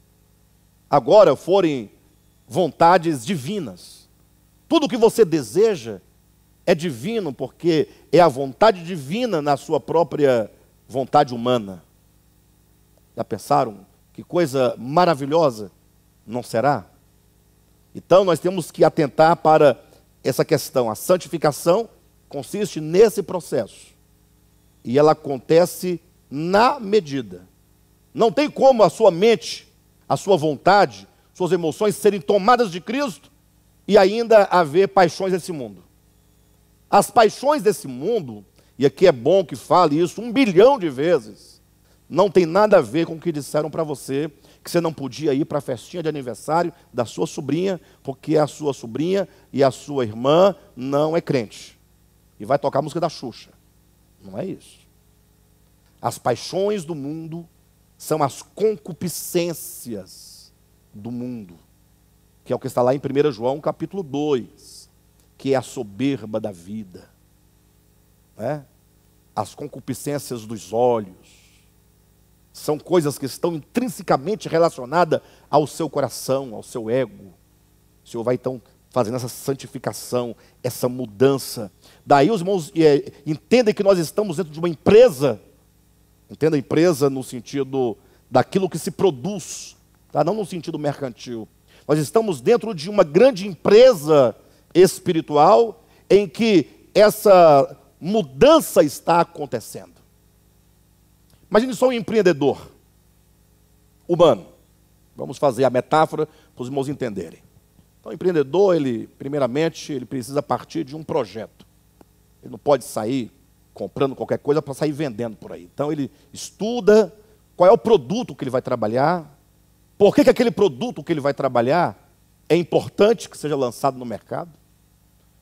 agora forem vontades divinas. Tudo que você deseja é divino, porque é a vontade divina na sua própria vontade humana. Já pensaram que coisa maravilhosa não será? Então nós temos que atentar para essa questão. A santificação consiste nesse processo. E ela acontece na medida. Não tem como a sua mente, a sua vontade, suas emoções serem tomadas de Cristo e ainda haver paixões desse mundo. As paixões desse mundo, e aqui é bom que fale isso um bilhão de vezes, não tem nada a ver com o que disseram para você que você não podia ir para a festinha de aniversário da sua sobrinha, porque a sua sobrinha e a sua irmã não é crente. E vai tocar a música da Xuxa. Não é isso. As paixões do mundo são as concupiscências do mundo, que é o que está lá em 1 João capítulo 2, que é a soberba da vida. É? As concupiscências dos olhos, são coisas que estão intrinsecamente relacionadas ao seu coração, ao seu ego. O Senhor vai então fazendo essa santificação, essa mudança. Daí os irmãos é, entendem que nós estamos dentro de uma empresa, entenda empresa no sentido daquilo que se produz, tá? não no sentido mercantil. Nós estamos dentro de uma grande empresa espiritual em que essa mudança está acontecendo. Imagine só um empreendedor humano. Vamos fazer a metáfora para os irmãos entenderem. Então, o empreendedor, ele, primeiramente, ele precisa partir de um projeto. Ele não pode sair comprando qualquer coisa para sair vendendo por aí. Então, ele estuda qual é o produto que ele vai trabalhar, por que, que aquele produto que ele vai trabalhar é importante que seja lançado no mercado,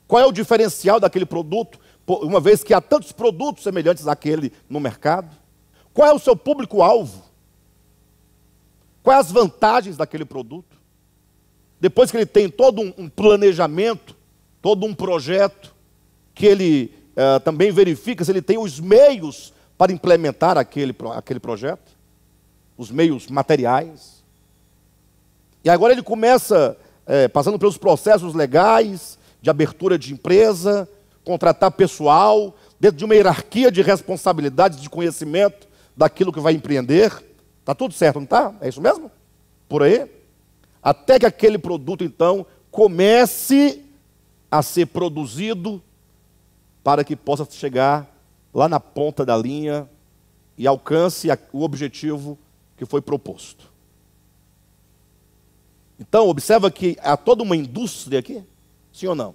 qual é o diferencial daquele produto, uma vez que há tantos produtos semelhantes àquele no mercado. Qual é o seu público-alvo? Quais as vantagens daquele produto? Depois que ele tem todo um, planejamento, todo um projeto, que ele uh, também verifica se ele tem os meios para implementar aquele, aquele projeto, os meios materiais. E agora ele começa, é, passando pelos processos legais, de abertura de empresa, contratar pessoal, dentro de uma hierarquia de responsabilidades, de conhecimento, daquilo que vai empreender. Está tudo certo, não está? É isso mesmo? Por aí? Até que aquele produto, então, comece a ser produzido para que possa chegar lá na ponta da linha e alcance o objetivo que foi proposto. Então, observa que há toda uma indústria aqui, sim ou não?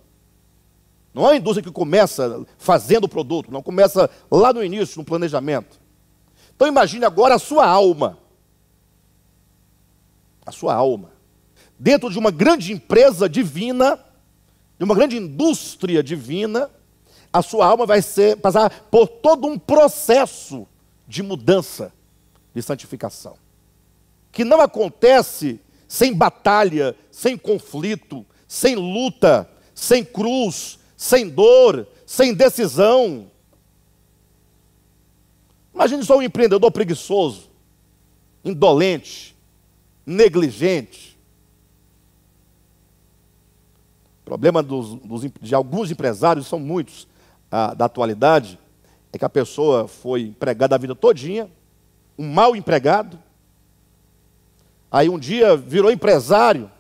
Não é uma indústria que começa fazendo o produto, não começa lá no início, no planejamento. Então imagine agora a sua alma. A sua alma. Dentro de uma grande empresa divina, de uma grande indústria divina, a sua alma vai ser, passar por todo um processo de mudança, de santificação. Que não acontece sem batalha, sem conflito, sem luta, sem cruz, sem dor, sem decisão. Imagine só um empreendedor preguiçoso, indolente, negligente. O problema dos, dos, de alguns empresários, são muitos da atualidade, é que a pessoa foi empregada a vida todinha, um mau empregado, aí um dia virou empresário,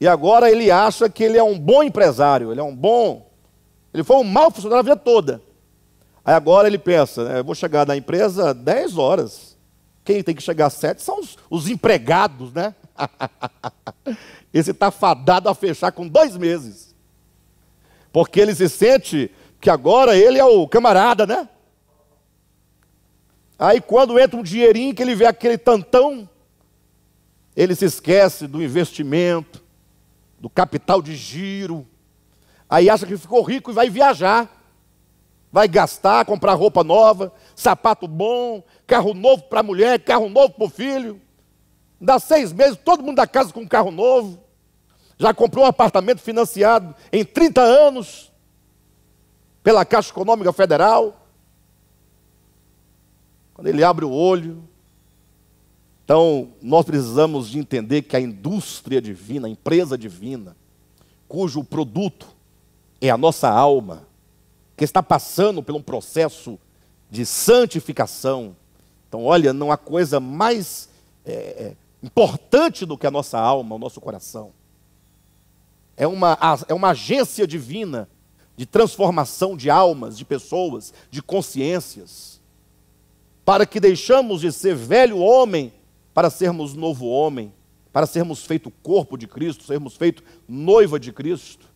e agora ele acha que ele é um bom empresário, ele é um bom. Ele foi um mau funcionário a vida toda. Aí agora ele pensa, né, eu vou chegar na empresa 10 horas. Quem tem que chegar às 7 são os, os empregados, né? Esse está fadado a fechar com dois meses. Porque ele se sente que agora ele é o camarada, né? Aí quando entra um dinheirinho que ele vê aquele tantão, ele se esquece do investimento, do capital de giro. Aí acha que ficou rico e vai viajar. Vai gastar, comprar roupa nova, sapato bom, carro novo para a mulher, carro novo para o filho. Dá seis meses, todo mundo da casa com um carro novo. Já comprou um apartamento financiado em 30 anos pela Caixa Econômica Federal. Quando ele abre o olho, então, nós precisamos de entender que a indústria divina, a empresa divina, cujo produto é a nossa alma, que está passando por um processo de santificação. Então, olha, não há coisa mais é, é importante do que a nossa alma, o nosso coração. É uma, é uma agência divina de transformação de almas, de pessoas, de consciências, para que deixamos de ser velho homem para sermos novo homem, para sermos feito corpo de Cristo, sermos feito noiva de Cristo.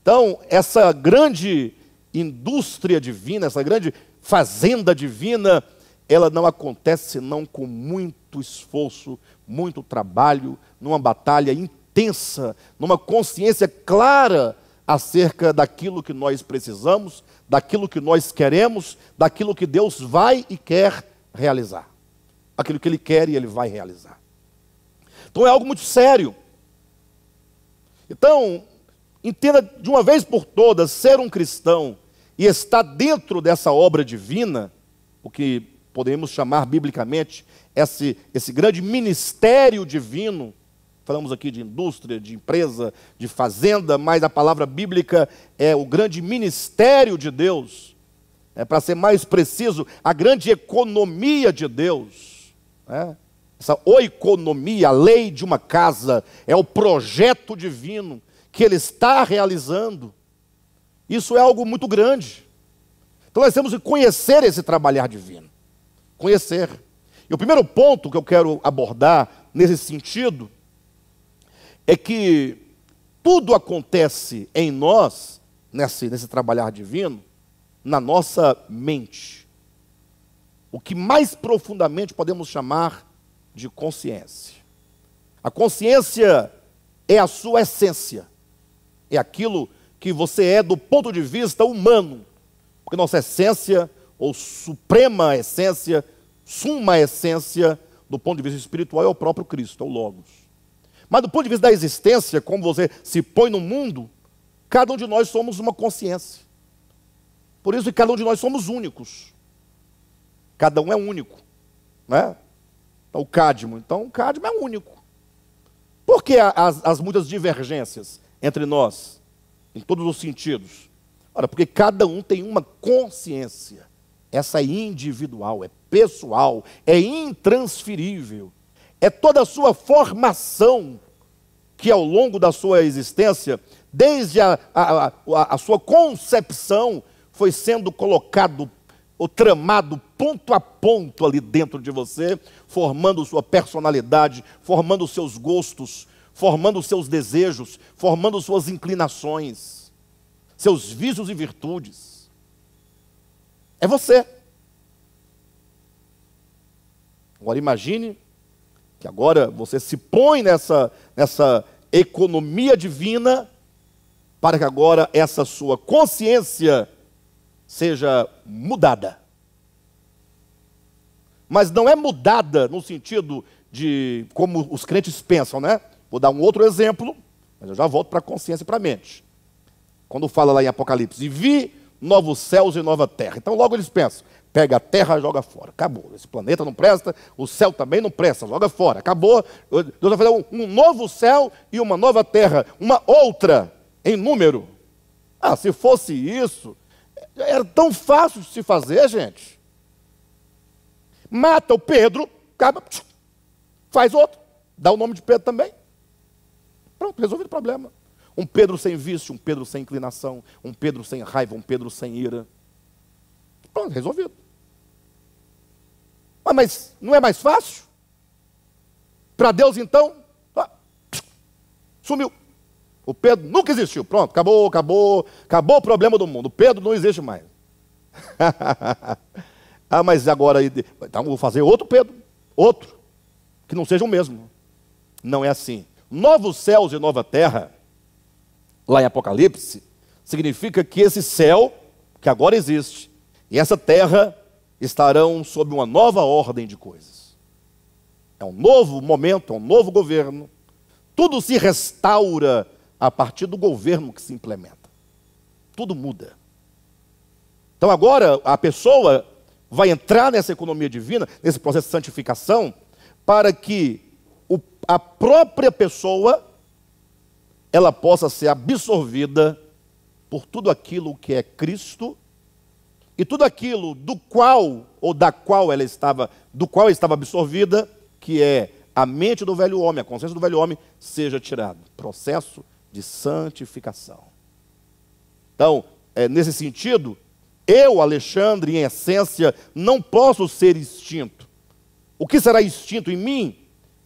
Então, essa grande indústria divina, essa grande fazenda divina, ela não acontece senão com muito esforço, muito trabalho, numa batalha intensa, numa consciência clara acerca daquilo que nós precisamos, daquilo que nós queremos, daquilo que Deus vai e quer realizar aquilo que ele quer e ele vai realizar. Então é algo muito sério. Então, entenda de uma vez por todas, ser um cristão e estar dentro dessa obra divina, o que podemos chamar biblicamente esse, esse grande ministério divino. Falamos aqui de indústria, de empresa, de fazenda, mas a palavra bíblica é o grande ministério de Deus. É, para ser mais preciso, a grande economia de Deus né? Essa oikonomia, a lei de uma casa, é o projeto divino que ele está realizando. Isso é algo muito grande. Então nós temos que conhecer esse trabalhar divino. Conhecer. E o primeiro ponto que eu quero abordar nesse sentido é que tudo acontece em nós, nesse, nesse trabalhar divino, na nossa mente o que mais profundamente podemos chamar de consciência. A consciência é a sua essência, é aquilo que você é do ponto de vista humano, porque nossa essência, ou suprema essência, suma essência, do ponto de vista espiritual, é o próprio Cristo, é o Logos. Mas do ponto de vista da existência, como você se põe no mundo, cada um de nós somos uma consciência. Por isso que cada um de nós somos únicos. Cada um é único. Né? Então, o cádmio. Então, o cádmio é único. Por que as, as muitas divergências entre nós, em todos os sentidos? Ora, porque cada um tem uma consciência. Essa é individual, é pessoal, é intransferível. É toda a sua formação que ao longo da sua existência, desde a, a, a, a sua concepção, foi sendo colocado ou tramado ponto a ponto ali dentro de você, formando sua personalidade, formando seus gostos, formando seus desejos, formando suas inclinações, seus vícios e virtudes. É você. Agora imagine que agora você se põe nessa, nessa economia divina para que agora essa sua consciência seja mudada. Mas não é mudada no sentido de como os crentes pensam, né? Vou dar um outro exemplo, mas eu já volto para a consciência e para a mente. Quando fala lá em Apocalipse, e vi novos céus e nova terra. Então logo eles pensam, pega a terra joga fora. Acabou. Esse planeta não presta, o céu também não presta, joga fora. Acabou. Deus vai fazer um, um novo céu e uma nova terra, uma outra em número. Ah, se fosse isso, era tão fácil de se fazer, gente. Mata o Pedro, acaba, faz outro, dá o nome de Pedro também. Pronto, resolvido o problema. Um Pedro sem vício, um Pedro sem inclinação, um Pedro sem raiva, um Pedro sem ira. Pronto, resolvido. Ah, mas não é mais fácil? Para Deus, então, ah, sumiu. O Pedro nunca existiu. Pronto, acabou, acabou, acabou o problema do mundo. O Pedro não existe mais. ah, mas agora, então vou fazer outro Pedro, outro, que não seja o mesmo. Não é assim. Novos céus e nova terra, lá em Apocalipse, significa que esse céu, que agora existe, e essa terra estarão sob uma nova ordem de coisas. É um novo momento, é um novo governo. Tudo se restaura a partir do governo que se implementa. Tudo muda. Então agora a pessoa vai entrar nessa economia divina, nesse processo de santificação, para que o, a própria pessoa ela possa ser absorvida por tudo aquilo que é Cristo e tudo aquilo do qual ou da qual ela estava, do qual estava absorvida, que é a mente do velho homem, a consciência do velho homem, seja tirado. Processo de santificação. Então, é, nesse sentido, eu, Alexandre, em essência, não posso ser extinto. O que será extinto em mim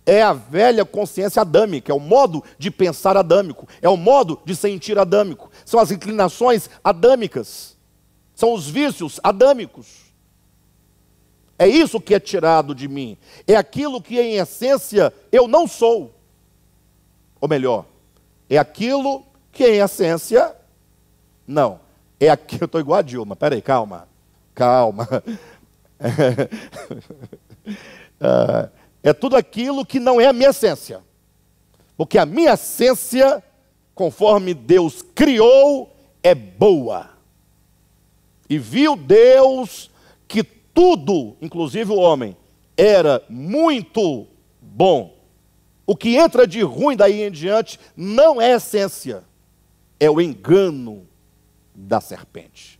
é a velha consciência adâmica, é o modo de pensar adâmico, é o modo de sentir adâmico, são as inclinações adâmicas são os vícios adâmicos. É isso que é tirado de mim. É aquilo que, em essência, eu não sou. Ou melhor, é aquilo que, em essência, não. É aquilo. Eu estou igual a Dilma. Peraí, calma. Calma. é tudo aquilo que não é a minha essência. Porque a minha essência, conforme Deus criou, é boa e viu Deus que tudo, inclusive o homem, era muito bom. O que entra de ruim daí em diante não é essência, é o engano da serpente.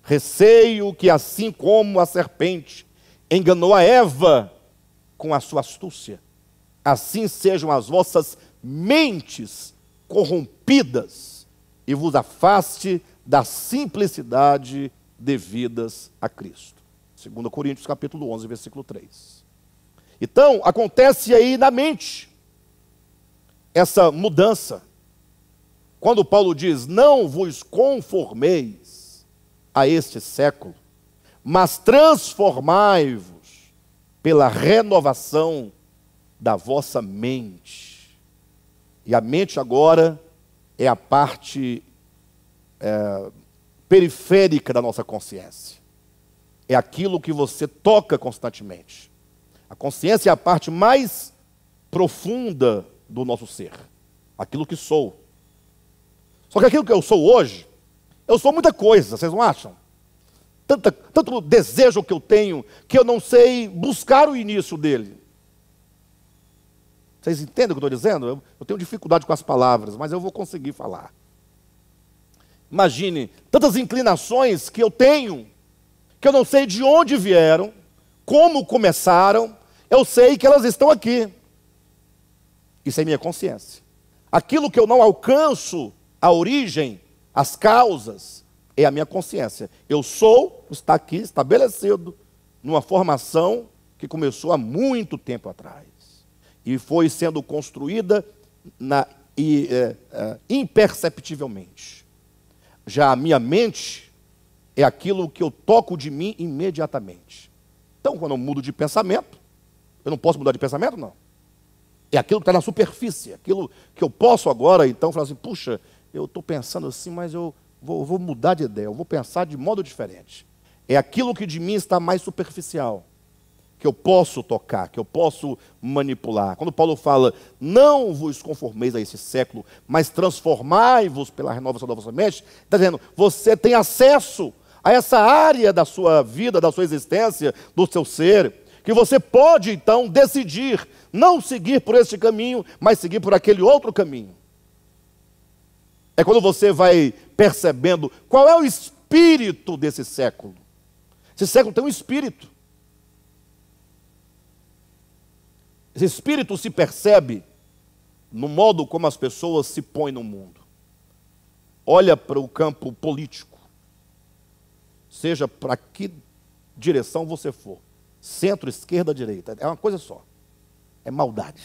Receio que, assim como a serpente enganou a Eva com a sua astúcia, assim sejam as vossas mentes corrompidas e vos afaste da simplicidade devidas a Cristo. 2 Coríntios capítulo 11, versículo 3. Então, acontece aí na mente essa mudança. Quando Paulo diz: "Não vos conformeis a este século, mas transformai-vos pela renovação da vossa mente". E a mente agora é a parte é, periférica da nossa consciência. É aquilo que você toca constantemente. A consciência é a parte mais profunda do nosso ser. Aquilo que sou. Só que aquilo que eu sou hoje, eu sou muita coisa, vocês não acham? Tanta, tanto desejo que eu tenho que eu não sei buscar o início dele. Vocês entendem o que eu estou dizendo? Eu, eu tenho dificuldade com as palavras, mas eu vou conseguir falar. Imagine tantas inclinações que eu tenho, que eu não sei de onde vieram, como começaram, eu sei que elas estão aqui. Isso é minha consciência. Aquilo que eu não alcanço, a origem, as causas, é a minha consciência. Eu sou, está aqui estabelecido numa formação que começou há muito tempo atrás e foi sendo construída na, e, é, é, imperceptivelmente. Já a minha mente é aquilo que eu toco de mim imediatamente. Então, quando eu mudo de pensamento, eu não posso mudar de pensamento, não. É aquilo que está na superfície, aquilo que eu posso agora, então, falar assim, puxa, eu estou pensando assim, mas eu vou, vou mudar de ideia, eu vou pensar de modo diferente. É aquilo que de mim está mais superficial, que eu posso tocar, que eu posso manipular. Quando Paulo fala, não vos conformeis a esse século, mas transformai-vos pela renovação da vossa mente, está dizendo, você tem acesso a essa área da sua vida, da sua existência, do seu ser, que você pode então decidir não seguir por este caminho, mas seguir por aquele outro caminho. É quando você vai percebendo qual é o espírito desse século. Esse século tem um espírito. Esse espírito se percebe no modo como as pessoas se põem no mundo. Olha para o campo político seja para que direção você for, centro, esquerda, direita, é uma coisa só. É maldade.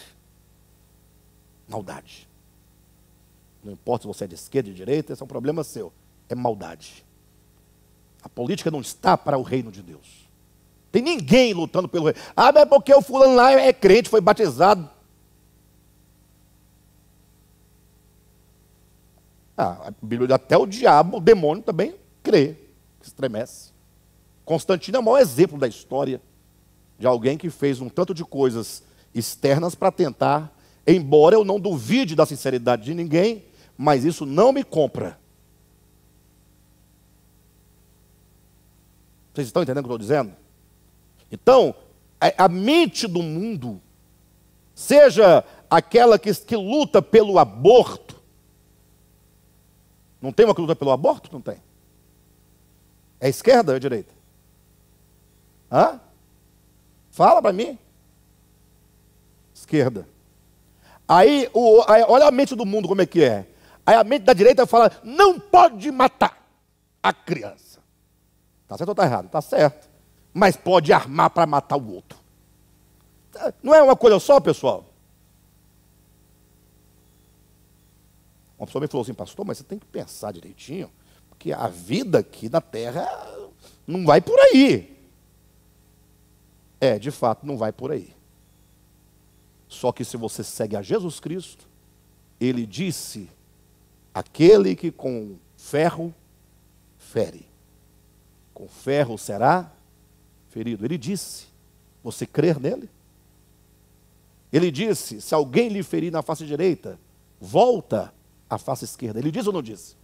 Maldade. Não importa se você é de esquerda ou de direita, esse é um problema seu. É maldade. A política não está para o reino de Deus. Tem ninguém lutando pelo reino. Ah, mas é porque o fulano lá é crente, foi batizado. Ah, a Bíblia até o diabo, o demônio também crê estremece. Constantino é o maior exemplo da história de alguém que fez um tanto de coisas externas para tentar, embora eu não duvide da sinceridade de ninguém, mas isso não me compra. Vocês estão entendendo o que eu estou dizendo? Então, a mente do mundo, seja aquela que, que luta pelo aborto, não tem uma que luta pelo aborto? Não tem. É esquerda ou é direita? Hã? Fala para mim. Esquerda. Aí, o, aí, olha a mente do mundo como é que é. Aí a mente da direita fala: não pode matar a criança. Está certo ou está errado? Está certo. Mas pode armar para matar o outro. Não é uma coisa só, pessoal? Uma pessoa me falou assim, pastor, mas você tem que pensar direitinho que a vida aqui na terra não vai por aí. É, de fato, não vai por aí. Só que se você segue a Jesus Cristo, ele disse: aquele que com ferro fere, com ferro será ferido. Ele disse: você crer nele? Ele disse: se alguém lhe ferir na face direita, volta à face esquerda. Ele disse ou não disse?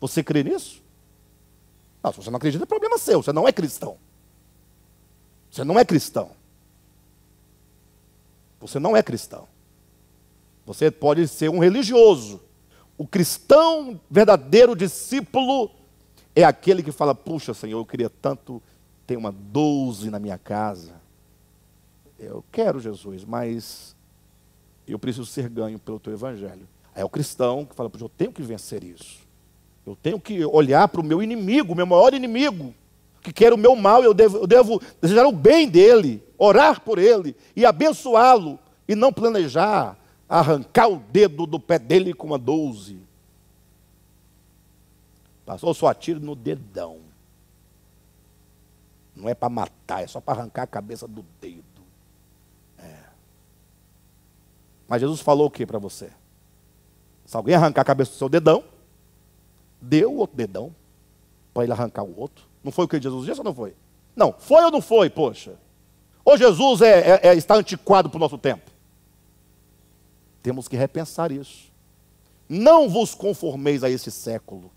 Você crê nisso? Não, se você não acredita, é problema seu. Você não é cristão. Você não é cristão. Você não é cristão. Você pode ser um religioso. O cristão verdadeiro discípulo é aquele que fala: Puxa, Senhor, eu queria tanto ter uma doze na minha casa. Eu quero Jesus, mas eu preciso ser ganho pelo teu evangelho. Aí é o cristão que fala: Puxa, eu tenho que vencer isso. Eu tenho que olhar para o meu inimigo, meu maior inimigo, que quer o meu mal, eu devo, eu devo desejar o bem dele, orar por ele e abençoá-lo, e não planejar arrancar o dedo do pé dele com uma doze. Passou só atiro no dedão. Não é para matar, é só para arrancar a cabeça do dedo. É. Mas Jesus falou o que para você? Se alguém arrancar a cabeça do seu dedão, deu o outro dedão para ele arrancar o outro. Não foi o que Jesus disse ou não foi? Não, foi ou não foi, poxa? Ou Jesus é, é, é está antiquado para o nosso tempo? Temos que repensar isso. Não vos conformeis a esse século.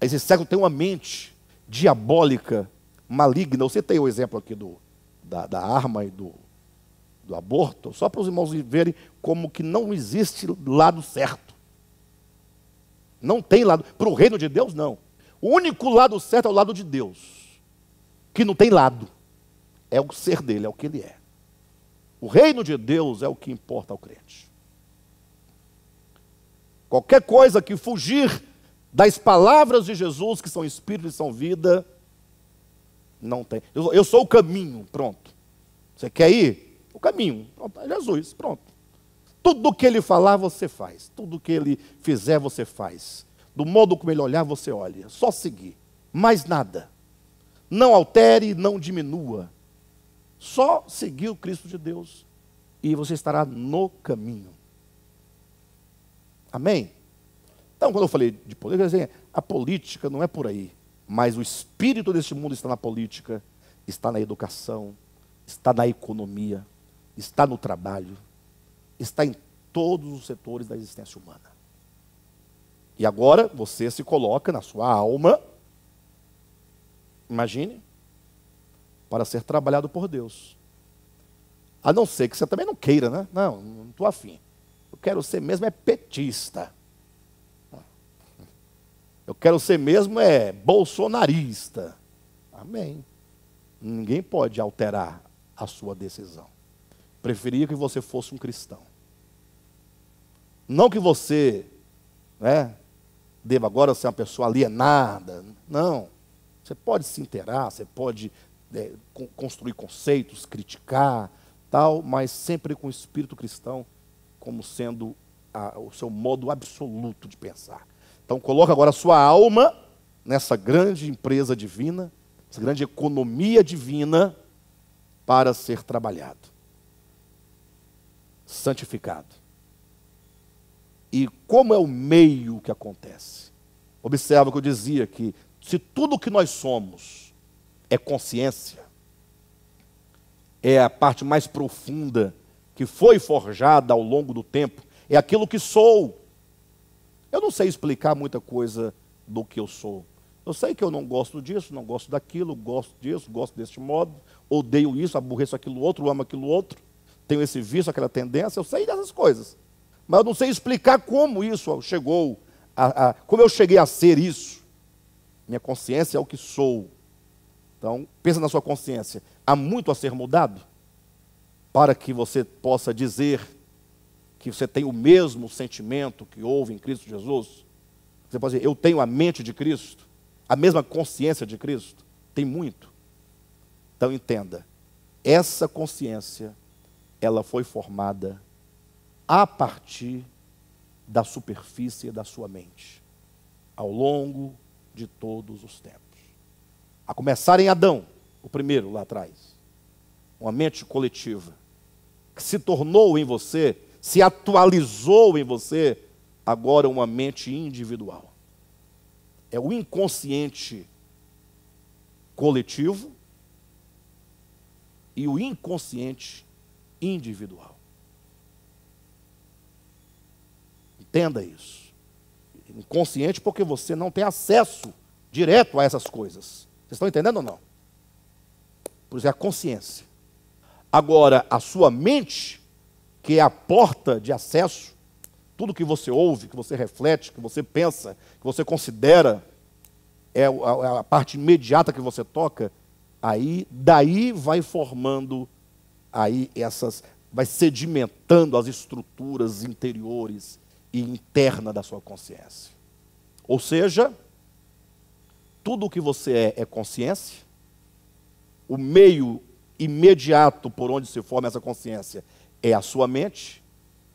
Esse século tem uma mente diabólica, maligna. Você tem o exemplo aqui do, da, da arma e do, do aborto, só para os irmãos verem como que não existe lado certo. Não tem lado. Para o reino de Deus, não. O único lado certo é o lado de Deus. Que não tem lado. É o ser dele, é o que ele é. O reino de Deus é o que importa ao crente. Qualquer coisa que fugir das palavras de Jesus, que são espírito e são vida, não tem. Eu, eu sou o caminho, pronto. Você quer ir? O caminho. Pronto, é Jesus, pronto. Tudo que ele falar, você faz. Tudo que ele fizer, você faz. Do modo como ele olhar, você olha. Só seguir. Mais nada. Não altere, não diminua. Só seguir o Cristo de Deus e você estará no caminho. Amém? Então, quando eu falei de política, dizer, a política não é por aí, mas o espírito deste mundo está na política, está na educação, está na economia, está no trabalho, está em todos os setores da existência humana. E agora você se coloca na sua alma, imagine, para ser trabalhado por Deus. A não ser que você também não queira, né? Não, não estou afim. Quero ser mesmo é petista. Eu quero ser mesmo é bolsonarista. Amém. Ninguém pode alterar a sua decisão. Preferia que você fosse um cristão. Não que você né, deva agora ser uma pessoa alienada. Não. Você pode se inteirar, você pode é, construir conceitos, criticar, tal, mas sempre com o espírito cristão como sendo a, o seu modo absoluto de pensar. Então coloca agora a sua alma nessa grande empresa divina, essa grande economia divina para ser trabalhado, santificado. E como é o meio que acontece? Observa que eu dizia que se tudo que nós somos é consciência, é a parte mais profunda que foi forjada ao longo do tempo, é aquilo que sou. Eu não sei explicar muita coisa do que eu sou. Eu sei que eu não gosto disso, não gosto daquilo, gosto disso, gosto deste modo, odeio isso, aborreço aquilo outro, amo aquilo outro, tenho esse vício, aquela tendência, eu sei dessas coisas. Mas eu não sei explicar como isso chegou, a, a, como eu cheguei a ser isso. Minha consciência é o que sou. Então, pensa na sua consciência. Há muito a ser mudado para que você possa dizer que você tem o mesmo sentimento que houve em Cristo Jesus. Você pode dizer, eu tenho a mente de Cristo, a mesma consciência de Cristo. Tem muito. Então entenda, essa consciência, ela foi formada a partir da superfície da sua mente, ao longo de todos os tempos. A começar em Adão, o primeiro lá atrás. Uma mente coletiva, que se tornou em você, se atualizou em você, agora uma mente individual. É o inconsciente coletivo e o inconsciente individual. Entenda isso. Inconsciente porque você não tem acesso direto a essas coisas. Vocês estão entendendo ou não? Por isso é a consciência. Agora, a sua mente, que é a porta de acesso, tudo que você ouve, que você reflete, que você pensa, que você considera, é a, a parte imediata que você toca, aí daí vai formando aí essas vai sedimentando as estruturas interiores e interna da sua consciência. Ou seja, tudo o que você é é consciência. O meio imediato por onde se forma essa consciência é a sua mente.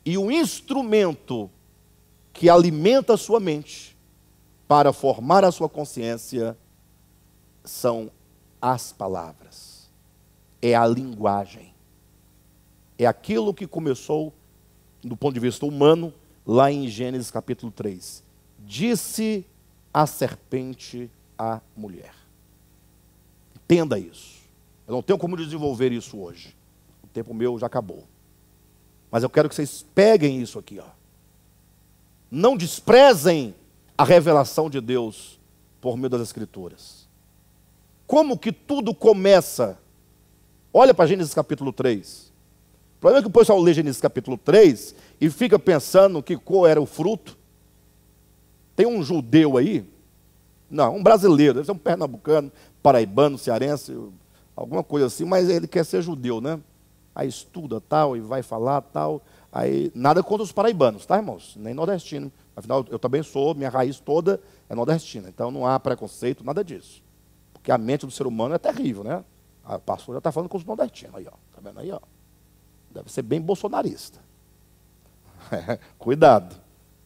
E o instrumento que alimenta a sua mente para formar a sua consciência são as palavras, é a linguagem, é aquilo que começou, do ponto de vista humano, lá em Gênesis capítulo 3. Disse a serpente à mulher. Entenda isso. Eu não tenho como desenvolver isso hoje. O tempo meu já acabou. Mas eu quero que vocês peguem isso aqui, ó. Não desprezem a revelação de Deus por meio das Escrituras. Como que tudo começa? Olha para Gênesis capítulo 3. O problema é que o pessoal lê Gênesis capítulo 3 e fica pensando que qual era o fruto. Tem um judeu aí, não, um brasileiro, deve ser um pernambucano, paraibano, cearense, alguma coisa assim, mas ele quer ser judeu, né? Aí estuda tal e vai falar tal. Aí, nada contra os paraibanos, tá, irmãos? Nem nordestino. Afinal, eu também sou, minha raiz toda é nordestina. Então não há preconceito, nada disso. Porque a mente do ser humano é terrível, né? A pastora já está falando com os nordestinos aí, ó. Tá vendo aí, ó? Deve ser bem bolsonarista. Cuidado.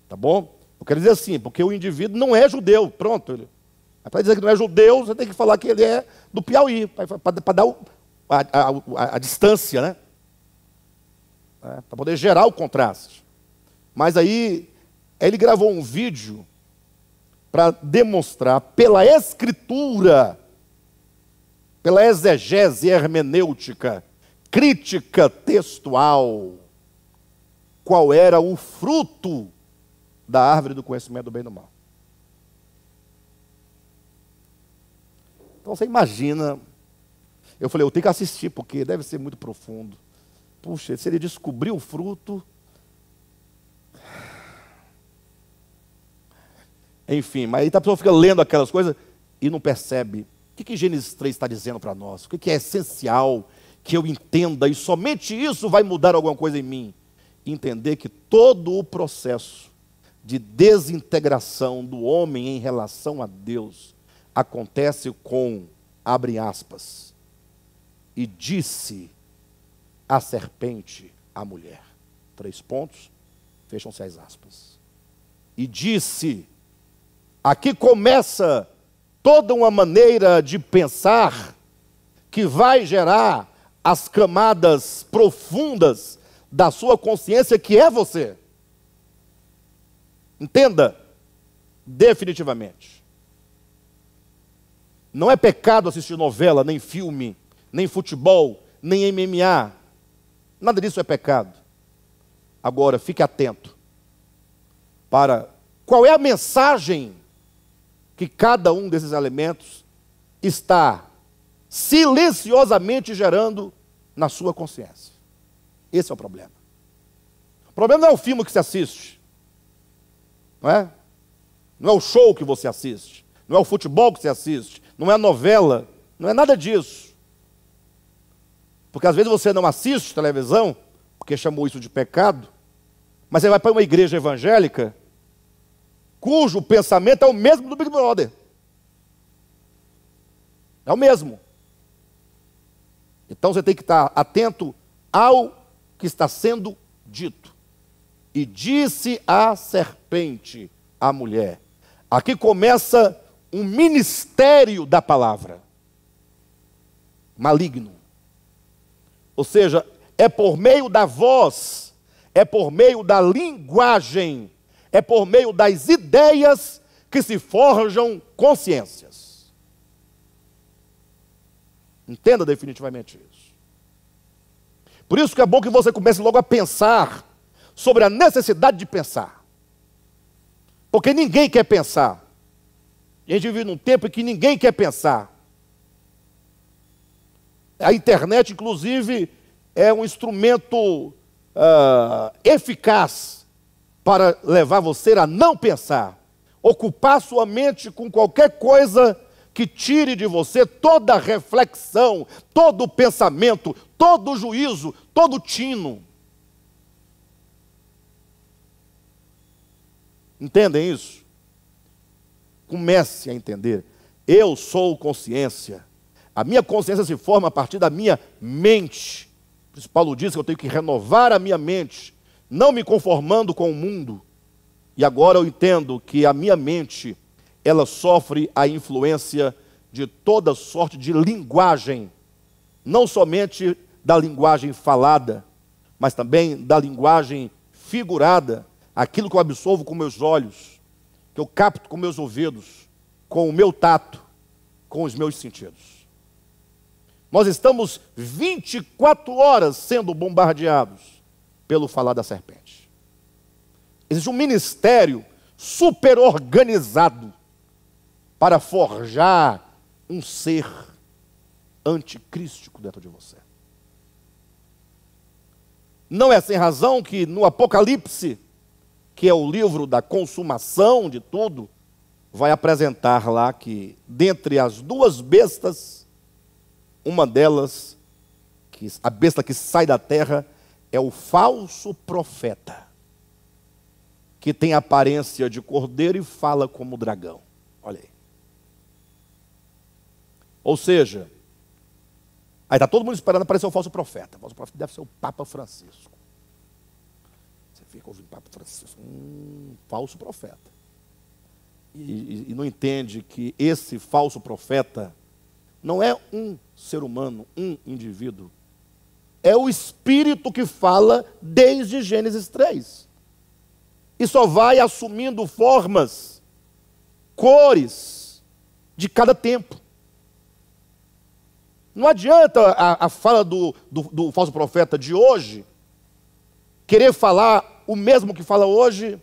Tá bom? Eu quero dizer assim, porque o indivíduo não é judeu. Pronto. Para dizer que não é judeu, você tem que falar que ele é do Piauí, para dar o, a, a, a, a, distância, né? É, para poder gerar o contraste. Mas aí, ele gravou um vídeo para demonstrar pela escritura, pela exegese hermenêutica, crítica textual, qual era o fruto da árvore do conhecimento do bem e do mal. Então você imagina. Eu falei, eu tenho que assistir, porque deve ser muito profundo. Puxa, se ele descobrir o fruto. Enfim, mas aí a pessoa fica lendo aquelas coisas e não percebe. O que, que Gênesis 3 está dizendo para nós? O que, que é essencial que eu entenda e somente isso vai mudar alguma coisa em mim? Entender que todo o processo de desintegração do homem em relação a Deus acontece com, abre aspas, e disse a serpente à mulher. Três pontos, fecham-se as aspas. E disse, aqui começa toda uma maneira de pensar que vai gerar as camadas profundas da sua consciência, que é você. Entenda, definitivamente. Não é pecado assistir novela, nem filme, nem futebol, nem MMA. Nada disso é pecado. Agora, fique atento para qual é a mensagem que cada um desses elementos está silenciosamente gerando na sua consciência. Esse é o problema. O problema não é o filme que se assiste, não é? Não é o show que você assiste, não é o futebol que você assiste, não é novela, não é nada disso. Porque às vezes você não assiste televisão, porque chamou isso de pecado, mas você vai para uma igreja evangélica cujo pensamento é o mesmo do Big Brother. É o mesmo. Então você tem que estar atento ao que está sendo dito. E disse a serpente à mulher. Aqui começa um ministério da palavra. Maligno. Ou seja, é por meio da voz, é por meio da linguagem, é por meio das ideias que se forjam consciências. Entenda definitivamente isso. Por isso que é bom que você comece logo a pensar sobre a necessidade de pensar. Porque ninguém quer pensar. A gente vive num tempo em que ninguém quer pensar. A internet, inclusive, é um instrumento uh, eficaz para levar você a não pensar. Ocupar sua mente com qualquer coisa que tire de você toda reflexão, todo pensamento, todo juízo, todo tino. Entendem isso? Comece a entender. Eu sou consciência. A minha consciência se forma a partir da minha mente. Paulo diz que eu tenho que renovar a minha mente, não me conformando com o mundo. E agora eu entendo que a minha mente, ela sofre a influência de toda sorte de linguagem, não somente da linguagem falada, mas também da linguagem figurada aquilo que eu absolvo com meus olhos, que eu capto com meus ouvidos, com o meu tato, com os meus sentidos. Nós estamos 24 horas sendo bombardeados pelo falar da serpente. Existe um ministério super organizado para forjar um ser anticrístico dentro de você. Não é sem razão que no Apocalipse que é o livro da consumação de tudo, vai apresentar lá que, dentre as duas bestas, uma delas, que, a besta que sai da terra, é o falso profeta, que tem aparência de cordeiro e fala como dragão. Olha aí. Ou seja, aí está todo mundo esperando aparecer o falso profeta. O falso profeta deve ser o Papa Francisco. Fica ouvindo Papa Francisco, um falso profeta. E, e, e não entende que esse falso profeta não é um ser humano, um indivíduo. É o Espírito que fala desde Gênesis 3. E só vai assumindo formas, cores de cada tempo. Não adianta a, a fala do, do, do falso profeta de hoje querer falar o mesmo que fala hoje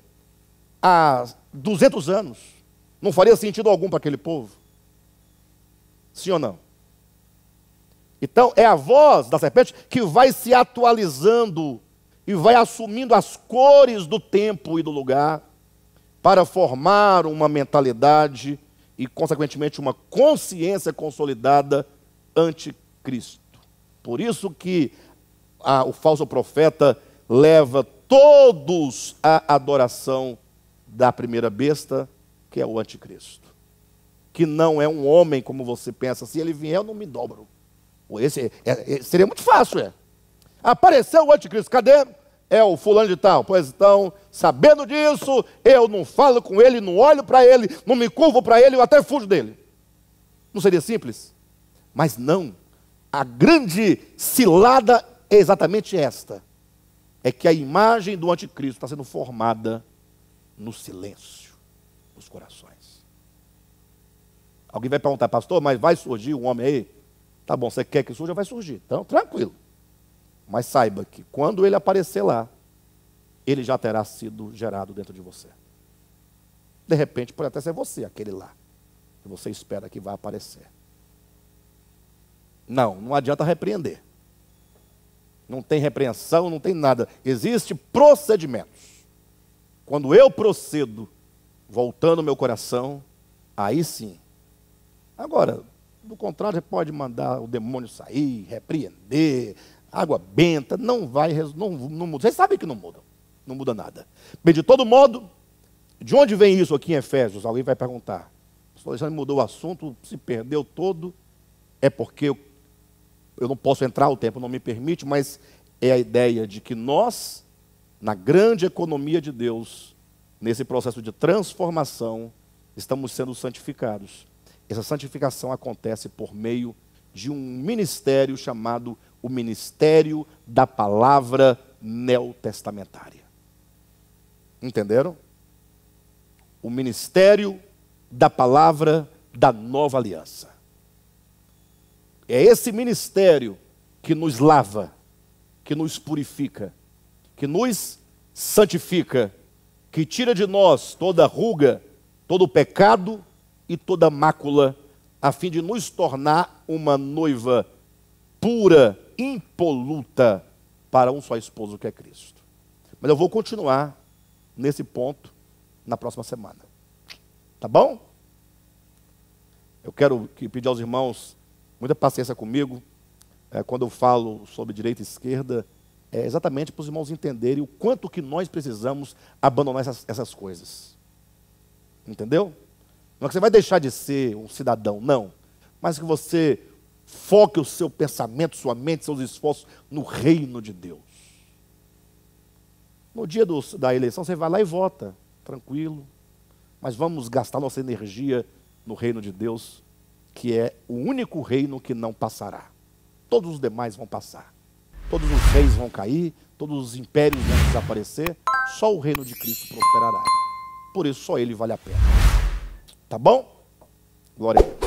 há 200 anos. Não faria sentido algum para aquele povo. Sim ou não? Então, é a voz da serpente que vai se atualizando e vai assumindo as cores do tempo e do lugar para formar uma mentalidade e, consequentemente, uma consciência consolidada anticristo. Por isso que a, o falso profeta leva todos à adoração da primeira besta, que é o anticristo. Que não é um homem como você pensa, se ele vier eu não me dobro. Esse, é, é, seria muito fácil, é. Apareceu o anticristo, cadê? É o fulano de tal. Pois então, sabendo disso, eu não falo com ele, não olho para ele, não me curvo para ele, eu até fujo dele. Não seria simples? Mas não. A grande cilada é exatamente esta: é que a imagem do anticristo está sendo formada no silêncio dos corações. Alguém vai perguntar, pastor, mas vai surgir um homem aí? Tá bom, você quer que surja, vai surgir. Então, tranquilo. Mas saiba que quando ele aparecer lá, ele já terá sido gerado dentro de você. De repente, pode até ser você, aquele lá, que você espera que vá aparecer. Não, não adianta repreender. Não tem repreensão, não tem nada. Existem procedimentos. Quando eu procedo, voltando meu coração, aí sim. Agora, do contrário, pode mandar o demônio sair, repreender, água benta, não vai, não, não muda. Vocês sabem que não muda, não muda nada. Bem, de todo modo, de onde vem isso aqui em Efésios? Alguém vai perguntar. O já mudou o assunto, se perdeu todo. É porque eu não posso entrar, o tempo não me permite, mas é a ideia de que nós, na grande economia de Deus, nesse processo de transformação, estamos sendo santificados. Essa santificação acontece por meio de um ministério chamado o ministério da palavra neotestamentária. Entenderam? O ministério da palavra da nova aliança. É esse ministério que nos lava, que nos purifica, que nos santifica, que tira de nós toda ruga, todo pecado e toda mácula, a fim de nos tornar uma noiva pura, impoluta para um só esposo que é Cristo. Mas eu vou continuar nesse ponto na próxima semana. Tá bom? Eu quero pedir aos irmãos muita paciência comigo é, quando eu falo sobre direita e esquerda, é exatamente para os irmãos entenderem o quanto que nós precisamos abandonar essas, essas coisas. Entendeu? Não é que você vai deixar de ser um cidadão, não. Mas que você foque o seu pensamento, sua mente, seus esforços no reino de Deus. No dia do, da eleição, você vai lá e vota, tranquilo. Mas vamos gastar nossa energia no reino de Deus, que é o único reino que não passará. Todos os demais vão passar. Todos os reis vão cair, todos os impérios vão desaparecer, só o reino de Cristo prosperará. Por isso, só ele vale a pena. Tá bom? Glória a Deus.